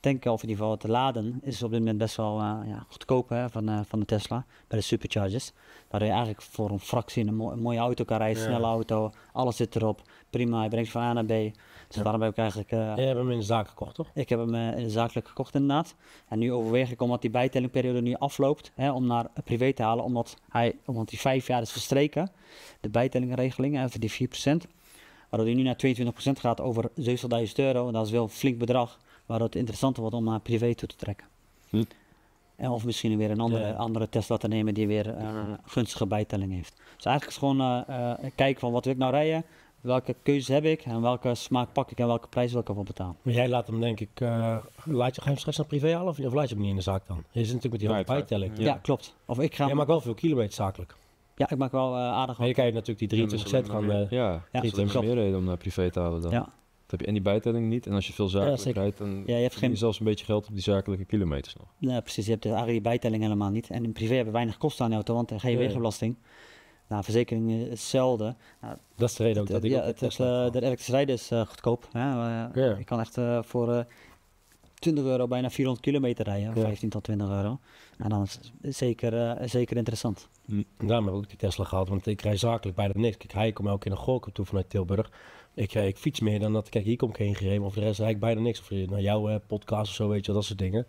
tanken, of in ieder geval het laden, is op dit moment best wel eh, ja, goedkoop hè, van, eh, van de Tesla, bij de superchargers. Waardoor je eigenlijk voor een fractie een, mo- een mooie auto kan rijden, Ja. snelle auto, alles zit erop. Prima, je brengt van A naar B. Dus Ja. daarom heb ik eigenlijk... Jij hebt hem in de zaak gekocht, toch? ik heb hem in de zakelijk gekocht inderdaad. En nu overweeg ik, omdat die bijtellingperiode nu afloopt, hè, om naar privé te halen. Omdat, hij, omdat die vijf jaar is verstreken, de bijtellingregeling, voor die 4%. Waardoor die nu naar 22% gaat over 70.000 euro. En dat is wel een flink bedrag, waardoor het interessanter wordt om naar privé toe te trekken. Hm. En of misschien weer een andere, Ja. andere Tesla te nemen die weer eh, een gunstige bijtelling heeft. Dus eigenlijk is gewoon eh, eh, kijken van wat wil ik nou rijden, welke keuzes heb ik en welke smaak pak ik en welke prijs wil ik ervoor betalen. Maar jij laat hem denk ik, eh, laat je, hem straks naar privé halen of, of laat je hem niet in de zaak dan? Je zit natuurlijk met die hoge Nee, bijtelling. Ja, klopt. Of ik ga Jij maakt wel veel kilometers zakelijk. Ja, ik maak wel eh, aardig Maar je kan je natuurlijk die 23 cent gaan... eh, Ja, Ja, dat is alleen meer reden om naar privé te houden dan. Ja. Dan heb je en die bijtelling niet. En als je veel zakelijk zeker. rijdt, dan Ja, je hebt je geen, zelfs een beetje geld op die zakelijke kilometers nog. ja, precies, je hebt eigenlijk die bijtelling helemaal niet. En in privé hebben we weinig kosten aan de auto, want dan ga je Ja, ja. wegenbelasting. Nou, verzekering is hetzelfde. dat is de reden ook Het- dat ik ja, het, Tesla eh, de elektrische rijden is eh, goedkoop. Hè? Eh, Ja. Je kan echt eh, voor eh 20 euro bijna 400 kilometer rijden, Ja. 15 tot 20 euro. En dan is het zeker, eh, zeker interessant. En daarom heb ik ook die Tesla gehad, want ik rij zakelijk bijna niks. Kijk, hij komt elke keer naar Gorkum toe vanuit Tilburg. Ik, eh, ik fiets meer dan dat. Kijk, hier kom ik heen gereden, voor de rest rijd ik bijna niks. Of naar jouw eh, podcast of zo, weet je dat soort dingen.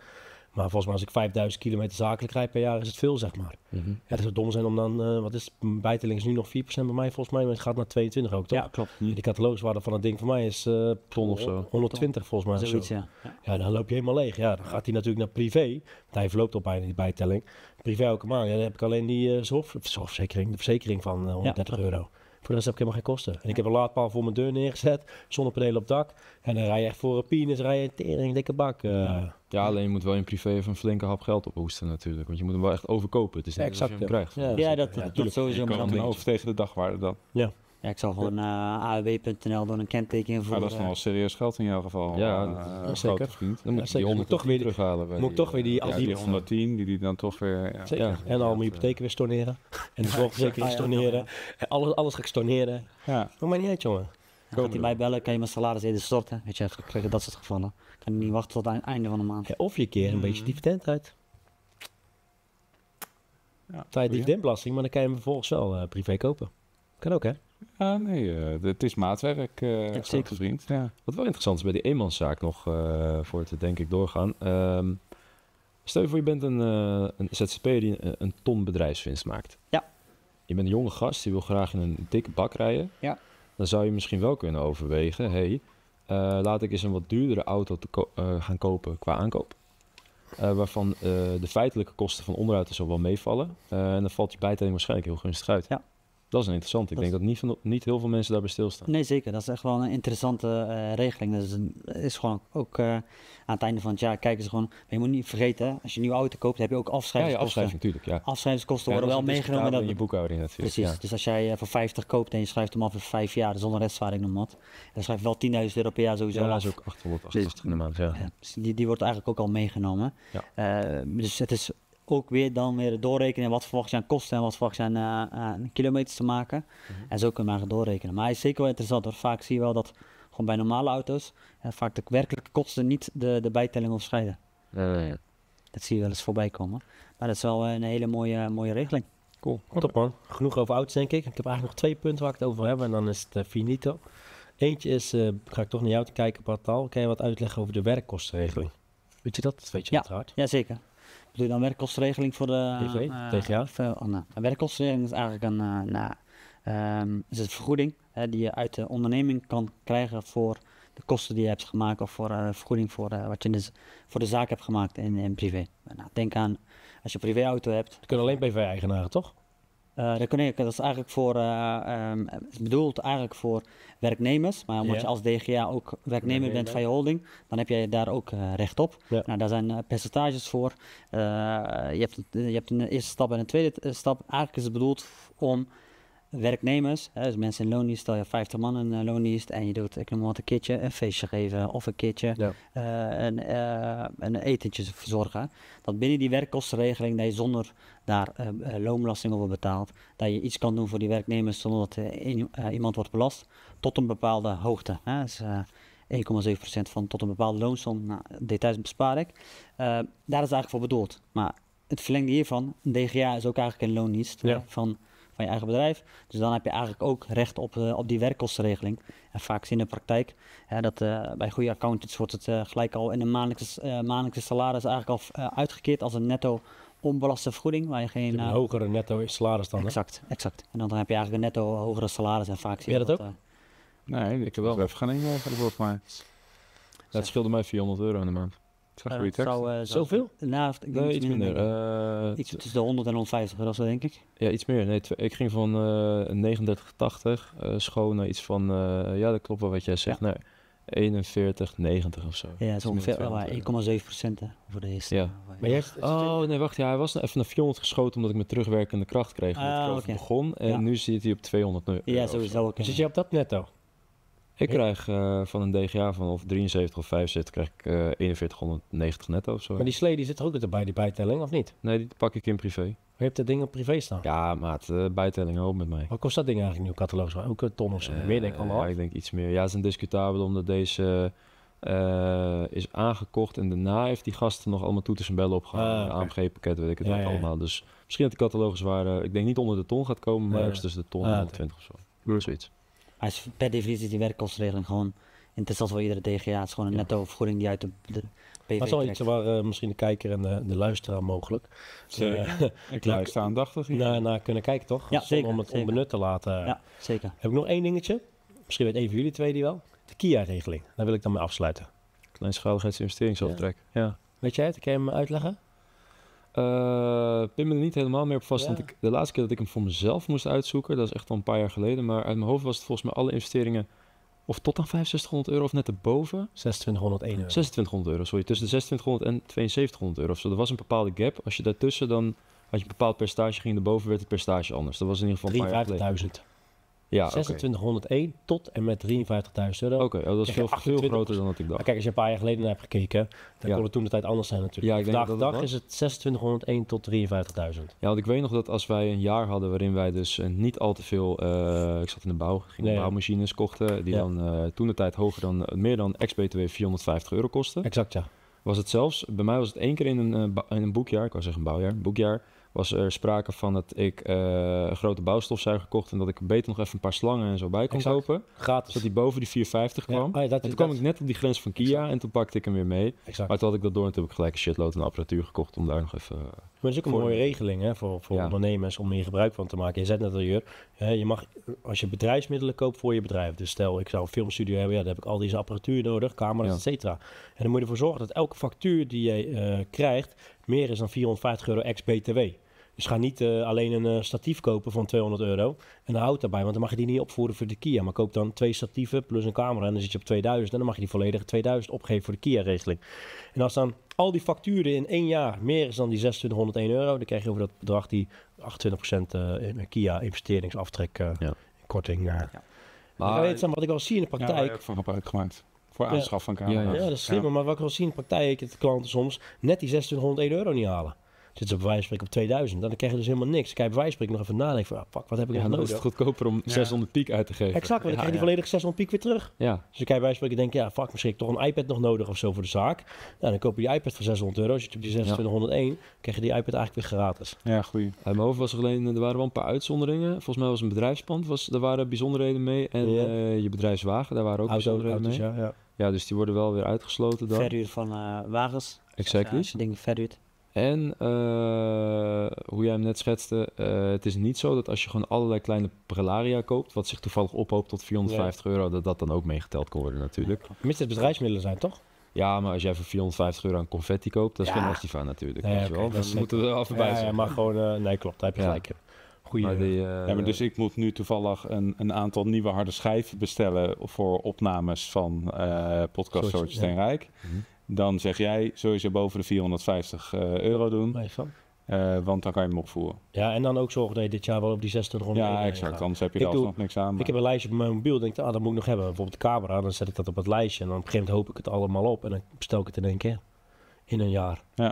Maar volgens mij als ik 5000 kilometer zakelijk rijd per jaar, is het veel, zeg maar. Ja, het zou dom zijn om dan, eh, wat is bijtelling is nu nog 4% bij mij volgens mij, maar het gaat naar 22 ook, toch? Ja, klopt. Die catalogswaarde van het ding voor mij is eh Ton of zo. 120 volgens mij. Zoiets, zo. ja. ja. Ja, dan loop je helemaal leeg. Ja, dan gaat hij natuurlijk naar privé. Want hij verloopt al bijna die bijtelling. Privé ook maar. Ja, dan heb ik alleen die zorg, zorgverzekering, de verzekering van eh, 130 klopt. euro. Voor de rest heb ik helemaal geen kosten. En ik heb een laadpaal voor mijn deur neergezet, zonnepanelen op dak. En dan rij je echt voor een penis, rij je een tering, dikke bak. eh. Ja, alleen je moet wel in privé even een flinke hap geld ophoesten natuurlijk. Want je moet hem wel echt overkopen. Het is niet Exact, je hem krijgt. Ja, Ja, dat, ja, dat sowieso. Je over tegen de dagwaarde dan. Ja, ik zal gewoon uh, AWB.nl door een kenteken Maar invoeren. dat is nog wel serieus geld in jouw geval. Ja, eh, dat is- een zeker. grote vriend. Dan moet Ja, je die toch 110 weer- terughalen. moet ik toch weer die- Ja, als die die- 110 die die dan toch weer... Ja. Zeker. Ja. en al mijn hypotheken weer storneren. En de zorgverzekering storneren. En alles, alles ga ik storneren. Ja. Maakt mij niet uit, jongen. Dan gaat hij mij bellen, kan je mijn salaris eerder storten? Weet je, dat soort gevallen. Kan niet wachten tot het einde van de maand. Ja, of je keer een beetje dividend uit. Ja, je dividendbelasting, maar dan kan je hem vervolgens wel eh, privé kopen. Kan ook, hè? Ja, nee, eh, het is maatwerk, eh grote zeker. vriend. Ja. Wat wel interessant is bij die eenmanszaak nog, eh, voor het denk ik doorgaan. Ehm, stel je voor je bent een, eh een ZZP'er die een, een ton bedrijfswinst maakt. Ja. Je bent een jonge gast, die wil graag in een dikke bak rijden. Ja. Dan zou je misschien wel kunnen overwegen, hey, eh, laat ik eens een wat duurdere auto te ko- eh, gaan kopen qua aankoop. Eh, waarvan eh, de feitelijke kosten van onderhoud er zo wel meevallen. Eh, en dan valt je bijtelling waarschijnlijk heel gunstig uit. Ja. Dat is een interessant. Ik Dat denk dat niet, van, niet heel veel mensen daarbij stilstaan. Nee, zeker. Dat is echt wel een interessante eh, regeling. Dat is, een- is gewoon ook eh, aan het einde van het jaar kijken ze gewoon. Maar je moet niet vergeten, als je een nieuwe auto koopt, heb je ook Ja, je afschrijvingskosten. afschrijving natuurlijk, ja. Afschrijvingskosten Ja, worden dat wel meegenomen. in in Dat, je boekhouding natuurlijk. precies. Ja. Dus als jij eh, voor 50 koopt en je schrijft hem af voor 5 jaar zonder restvaring noem wat. Dan schrijf je wel 10.000 euro per jaar sowieso Ja, dat is ook 888 in de maand, ja. Ja, dus die, die wordt eigenlijk ook al meegenomen. Ja. Dus het is ook weer dan weer doorrekenen wat verwacht je aan kosten en wat verwacht je aan, eh, aan kilometers te maken. Mhm. En zo kun je maar gaan doorrekenen. Maar hij is zeker wel interessant hoor. Vaak zie je wel dat gewoon bij normale auto's eh, vaak de werkelijke kosten niet de, de bijtelling overschrijden. Dat zie je wel eens voorbij komen. Maar dat is wel een hele mooie, mooie regeling. Cool. Top man. Genoeg over auto's denk ik. Ik heb eigenlijk nog twee punten waar ik het over heb en dan is het eh, finito. Eentje is, eh, ga ik toch naar jou te kijken, Patal. Kan je wat uitleggen over de werkkostenregeling? Weet je dat? Dat weet je Ja. uiteraard. Jazeker. Bedoel je dan werkkostenregeling voor de... PV, eh, TGA? oh, nou, een werkkostenregeling is eigenlijk een, eh, nou, ehm, is een vergoeding hè, die je uit de onderneming kan krijgen voor de kosten die je hebt gemaakt of voor eh, vergoeding voor eh, wat je in de, z- voor de zaak hebt gemaakt in, in privé. Nou, denk aan als je een privéauto hebt, Dat kunnen alleen PV-eigenaren, toch? Eh kun dat is eigenlijk voor, eh, ehm, is bedoeld eigenlijk voor werknemers, maar omdat Ja. je als DGA ook werknemer bent van je holding, dan heb je daar ook eh, recht op. Ja. Nou, daar zijn percentages voor. Je, hebt, een- je hebt een eerste stap en een tweede stap. Eigenlijk is het bedoeld om werknemers, hè, dus mensen in loondienst, stel je 50 man in uh, loondienst en je doet, ik noem maar wat, een keertje een feestje geven of een keertje Ja. eh, een, eh, een etentje verzorgen. Dat binnen die werkkostenregeling, dat je zonder daar loonbelasting over betaalt, dat je iets kan doen voor die werknemers zonder dat iemand wordt belast, tot een bepaalde hoogte. Hè. Dus, eh, 1,7% van tot een bepaalde loonsom. Nou, details bespaar ik. Daar is het eigenlijk voor bedoeld. Maar het verlengde hiervan, een DGA is ook eigenlijk een loondienst Ja. van, van je eigen bedrijf. Dus dan heb je eigenlijk ook recht op, eh, op die werkkostenregeling. En vaak zie je in de praktijk hè, dat eh, bij goede accountants wordt het eh, gelijk al in een maandelijkse, eh, maandelijkse salaris eigenlijk al eh, uitgekeerd als een netto onbelaste vergoeding. Waar je geen, Een eh, hogere netto salaris dan. hè? exact, exact. En dan heb je eigenlijk een netto hogere salaris. En vaak zie je Heb jij dat eh, Nee, ik Ik wel. heb even geen uh, voor mij. Ja, het scheelde mij 400 euro in de maand. Zag eh, tekst. zou, eh, zou- Zoveel? Nou, ik denk Nee, iets minder. ik. Eh, Iets tussen de 100 en 150 euro, denk ik. Ja, iets meer. Nee, ik ging van eh 39,80 eh schoon naar iets van, eh, ja, dat klopt wel wat jij zegt, naar 41,90 of zo. Ja, het is ongeveer meer dan oh, 1,7 procent voor de eerste. Ja. Maar Oh, nee, wacht. Ja, hij was even naar 400 geschoten omdat ik met terugwerkende kracht kreeg. Omdat Ah, ik oké. begon. En Ja. nu zit hij op 200 euro. Ja, sowieso. ook. zit je op dat netto? Ik krijg eh, van een DGA van of 73 of 75 krijg ik eh 4190 netto of zo. Maar die slee die zit er ook weer bij die bijtelling, of niet? Nee, die pak ik in privé. Je hebt dat ding op privé staan. Ja, maat, eh, bijtelling ook met mij. Wat kost dat ding eigenlijk nu, catalogus? Ook een ton of zo? Eh, Meer denk ik allemaal. Ja, ik denk iets meer. Ja, het is een discutabel omdat deze eh, is aangekocht en daarna heeft die gasten nog allemaal toeters en bellen opgehangen. Ah. AMG-pakket, weet ik het Ja, allemaal. Dus misschien dat de catalogus waren, ik denk niet onder de ton gaat komen, maar ergens tussen de ton Ah, en oké. 120 of zo. Zoiets. Hij is per definitie die werkkostenregeling gewoon, in het is als wel iedere DGA, het is gewoon een Ja. netto vergoeding die uit de, de PV Dat is wel iets waar eh, misschien de kijker en de, de luisteraar mogelijk Zeker. eh, Ik luister aandachtig hier. naar, naar kunnen kijken, toch? Ja, zeker, om het zeker. onbenut te laten. Ja, zeker. Heb ik nog één dingetje? Misschien weet een van jullie twee die wel. De KIA-regeling. Daar wil ik dan mee afsluiten. Kleinschaligheidsinvesteringsaftrek. Ja. Weet jij het? Kan je hem uitleggen? Eh, Ik ben me er niet helemaal meer op vast. Ja. Want ik, de laatste keer dat ik hem voor mezelf moest uitzoeken, dat is echt al een paar jaar geleden. Maar uit mijn hoofd was het volgens mij alle investeringen of tot aan 6500 euro of net erboven. 2601 euro. 2600 euro, sorry. Tussen de 2600 en 7200 euro zo. Er was een bepaalde gap. Als je daartussen dan had je een bepaald percentage, ging erboven werd het percentage anders. Dat was in ieder geval een paar jaar geleden. 53.000. Ja, oké. 2601 tot en met 53.000 euro. Oké, oh, dat is veel, je veel 28 groter dan dat ik Maar dacht. kijk, als je een paar jaar geleden naar hebt gekeken, dan Ja. kon het toen de tijd anders zijn natuurlijk. Ja, ik denk Vandaag dat dag het is het 2601 tot 53.000. Ja, want ik weet nog dat als wij een jaar hadden waarin wij dus eh, niet al te veel, eh, ik zat in de bouw, ging Nee, ja. bouwmachines kochten, die Ja. dan eh, toen de tijd hoger dan, meer dan ex-BTW 450 euro kosten. Exact, ja. Was het zelfs, bij mij was het één keer in een, in een boekjaar, ik wou zeggen een bouwjaar, een boekjaar, was er sprake van dat ik eh, een grote bouwstofzuiger kocht en dat ik beter nog even een paar slangen en zo bij kon Exact. kopen. Gratis. Zodat die boven die 450 Ja. kwam. Oh ja, dat, En toen dat- kwam ik net op die grens van Kia en toen pakte ik hem weer mee. Exact. Maar toen had ik dat door en toen heb ik gelijk een shitload aan apparatuur gekocht om daar nog even... eh, Maar dat is ook een Voor- mooie regeling hè, voor, voor Ja. ondernemers om hier gebruik van te maken. Je zet net al hier, hè, je mag, als je bedrijfsmiddelen koopt voor je bedrijf. Dus stel, ik zou een filmstudio hebben, ja, dan heb ik al deze apparatuur nodig, camera's, et cetera. En dan moet je ervoor zorgen dat elke factuur die je eh, krijgt, meer is dan 450 euro ex-BTW. Dus ga niet eh, alleen een eh, statief kopen van 200 euro en een hout daarbij, want dan mag je die niet opvoeren voor de Kia. Maar koop dan twee statieven plus een camera en dan zit je op 2000 en dan mag je die volledige 2000 opgeven voor de Kia-regeling. En als dan al die facturen in één jaar meer is dan die 2601 euro, dan krijg je over dat bedrag die 28% eh in Kia investeringsaftrek eh, Ja. korting. Maar- Maar weet je, wat ik al zie in de Ja, praktijk, ook van gebruik gemaakt. Voor Ja. aanschaf van Ja, camera's. ja, dat is slimmer, maar wat ik al zie in de praktijk, dat de klanten soms net die 2601 euro niet halen. Zitten ze bij wijze van spreken op 2000, dan krijg je dus helemaal niks. Kijk, bij wijze van spreken nog even nadenken van, ah, fuck, wat heb ik Ja, nog dan is nodig? het goedkoper om 600 piek uit te geven. Exact, want dan Ja, krijg je die ja. volledige 600 piek weer terug. Ja, Dus dan kan je bij wijze van spreken denken, ja, fuck, misschien heb ik toch een iPad nog nodig of zo voor de zaak. Nou, dan koop je die iPad voor 600 euro. Als je op die 2601, krijg je die iPad eigenlijk weer gratis. Ja, goeie. uit mijn hoofd was er alleen, er waren wel een paar uitzonderingen. Volgens mij was een bedrijfspand, was, daar waren bijzonderheden mee. En Ja. eh, je bedrijfswagen, daar waren ook Auto, bijzonderheden auto's, mee. ja, ja. Ja, dus die worden wel weer uitgesloten dan. Verhuur van eh, wagens. Exactly. Ja, als je dingen verhuurt. En eh, hoe jij hem net schetste, eh, het is niet zo dat als je gewoon allerlei kleine prelaria koopt, wat zich toevallig ophoopt tot 450 euro, dat dat dan ook meegeteld kan worden natuurlijk. Mits het bedrijfsmiddelen zijn, toch? Ja, maar als jij voor 450 euro een confetti koopt, dat is Ja. geen Estiva natuurlijk. Nee, weet oké, wel. dat moeten we er even bij Ja, ja, zeggen. maar gewoon, eh, nee, klopt, daar heb je Ja. gelijk in. Goeie. Maar die, eh, Ja, maar dus ik moet nu toevallig een, een aantal nieuwe harde schijven bestellen voor opnames van eh podcast Zoals- Zootje ja. Rijk. Dan zeg jij sowieso boven de 450 eh, euro doen. Nee. Eh, want dan kan je hem opvoeren. Ja, en dan ook zorgen dat je dit jaar wel op die 26 rond Ja, exact. Anders heb je Ik er doe- alsnog niks aan. Ik heb een lijstje op mijn mobiel. Denk, ik, ah, dat moet ik nog hebben. Bijvoorbeeld de camera. Dan zet ik dat op het lijstje. En dan op een gegeven moment hoop ik het allemaal op. En dan bestel ik het in één keer. In een jaar. Ja.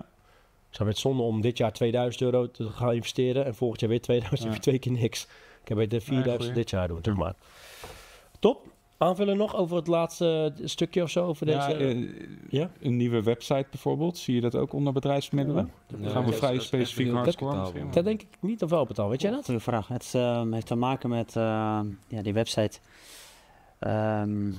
Ik zou het zonde om dit jaar 2000 euro te gaan investeren. En volgend jaar weer 2000. Ja. heb je twee keer niks. Ik heb beter 4000 goeie. dit jaar doen. Zeg maar. Top. Aanvullen nog over het laatste stukje of zo? Over deze, ja, eh, Ja? Een nieuwe website bijvoorbeeld. Zie je dat ook onder bedrijfsmiddelen? Dan gaan we vrij dat specifiek hardcore misschien. dat denk ik niet of wel betaald. Weet jij dat? Goeie vraag. Het ehm, heeft te maken met eh, ja, die website. Ehm,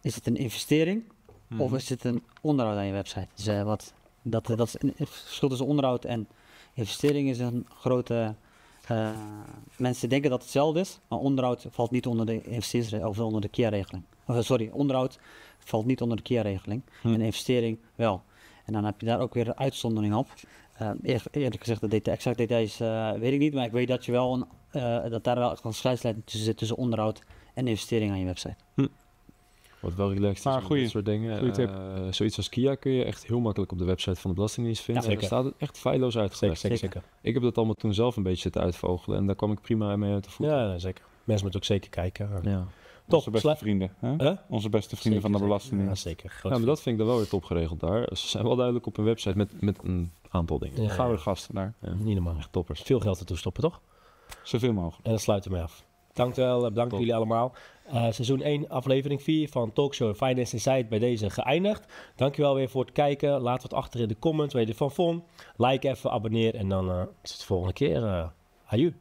is het een investering Mhm. of is het een onderhoud aan je website? Dus, eh, wat, dat, dat is een, het verschil tussen onderhoud en investering is een grote... eh, mensen denken dat het hetzelfde is, maar onderhoud valt niet onder de investeringsre- of onder de keerregeling. Of, eh, sorry, onderhoud valt niet onder de keerregeling Hm. en investering wel. En dan heb je daar ook weer een uitzondering op. Eh, eer- eerlijk gezegd, de exacte details eh, weet ik niet, maar ik weet dat, je wel een, dat daar wel een scheidslijn tussen zit tussen onderhoud en investering aan je website. Wat wel relaxed Maar is met goeie- dit soort dingen. goeie tip. Eh, zoiets als Kia kun je echt heel makkelijk op de website van de Belastingdienst vinden. Ja, en daar staat het echt feilloos uitgelegd. zeker, zeker. Ik heb dat allemaal toen zelf een beetje zitten uitvogelen en daar kwam ik prima mee uit de voeten. Ja, zeker. Mensen moeten ook zeker kijken. Ja. Top. Onze beste vrienden. Hè? Huh? Onze beste vrienden van de Belastingdienst. Ja, zeker. Groot Ja, maar dat vind ik dan wel weer top geregeld daar. Ze zijn wel duidelijk op hun website met, met een aantal dingen. Ja. Gouden gasten daar. Ja. Niet normaal. Echt toppers. Veel geld ertoe stoppen, toch? Zoveel mogelijk. En dat sluiten we af. Dankjewel, eh, bedankt Top. jullie allemaal. Eh, seizoen 1, aflevering 4 van Talkshow Finance Insight bij deze geëindigd. Dankjewel weer voor het kijken. Laat wat achter in de comments wat je ervan vond. Like even, abonneer en dan eh, is het de volgende keer. eh aju.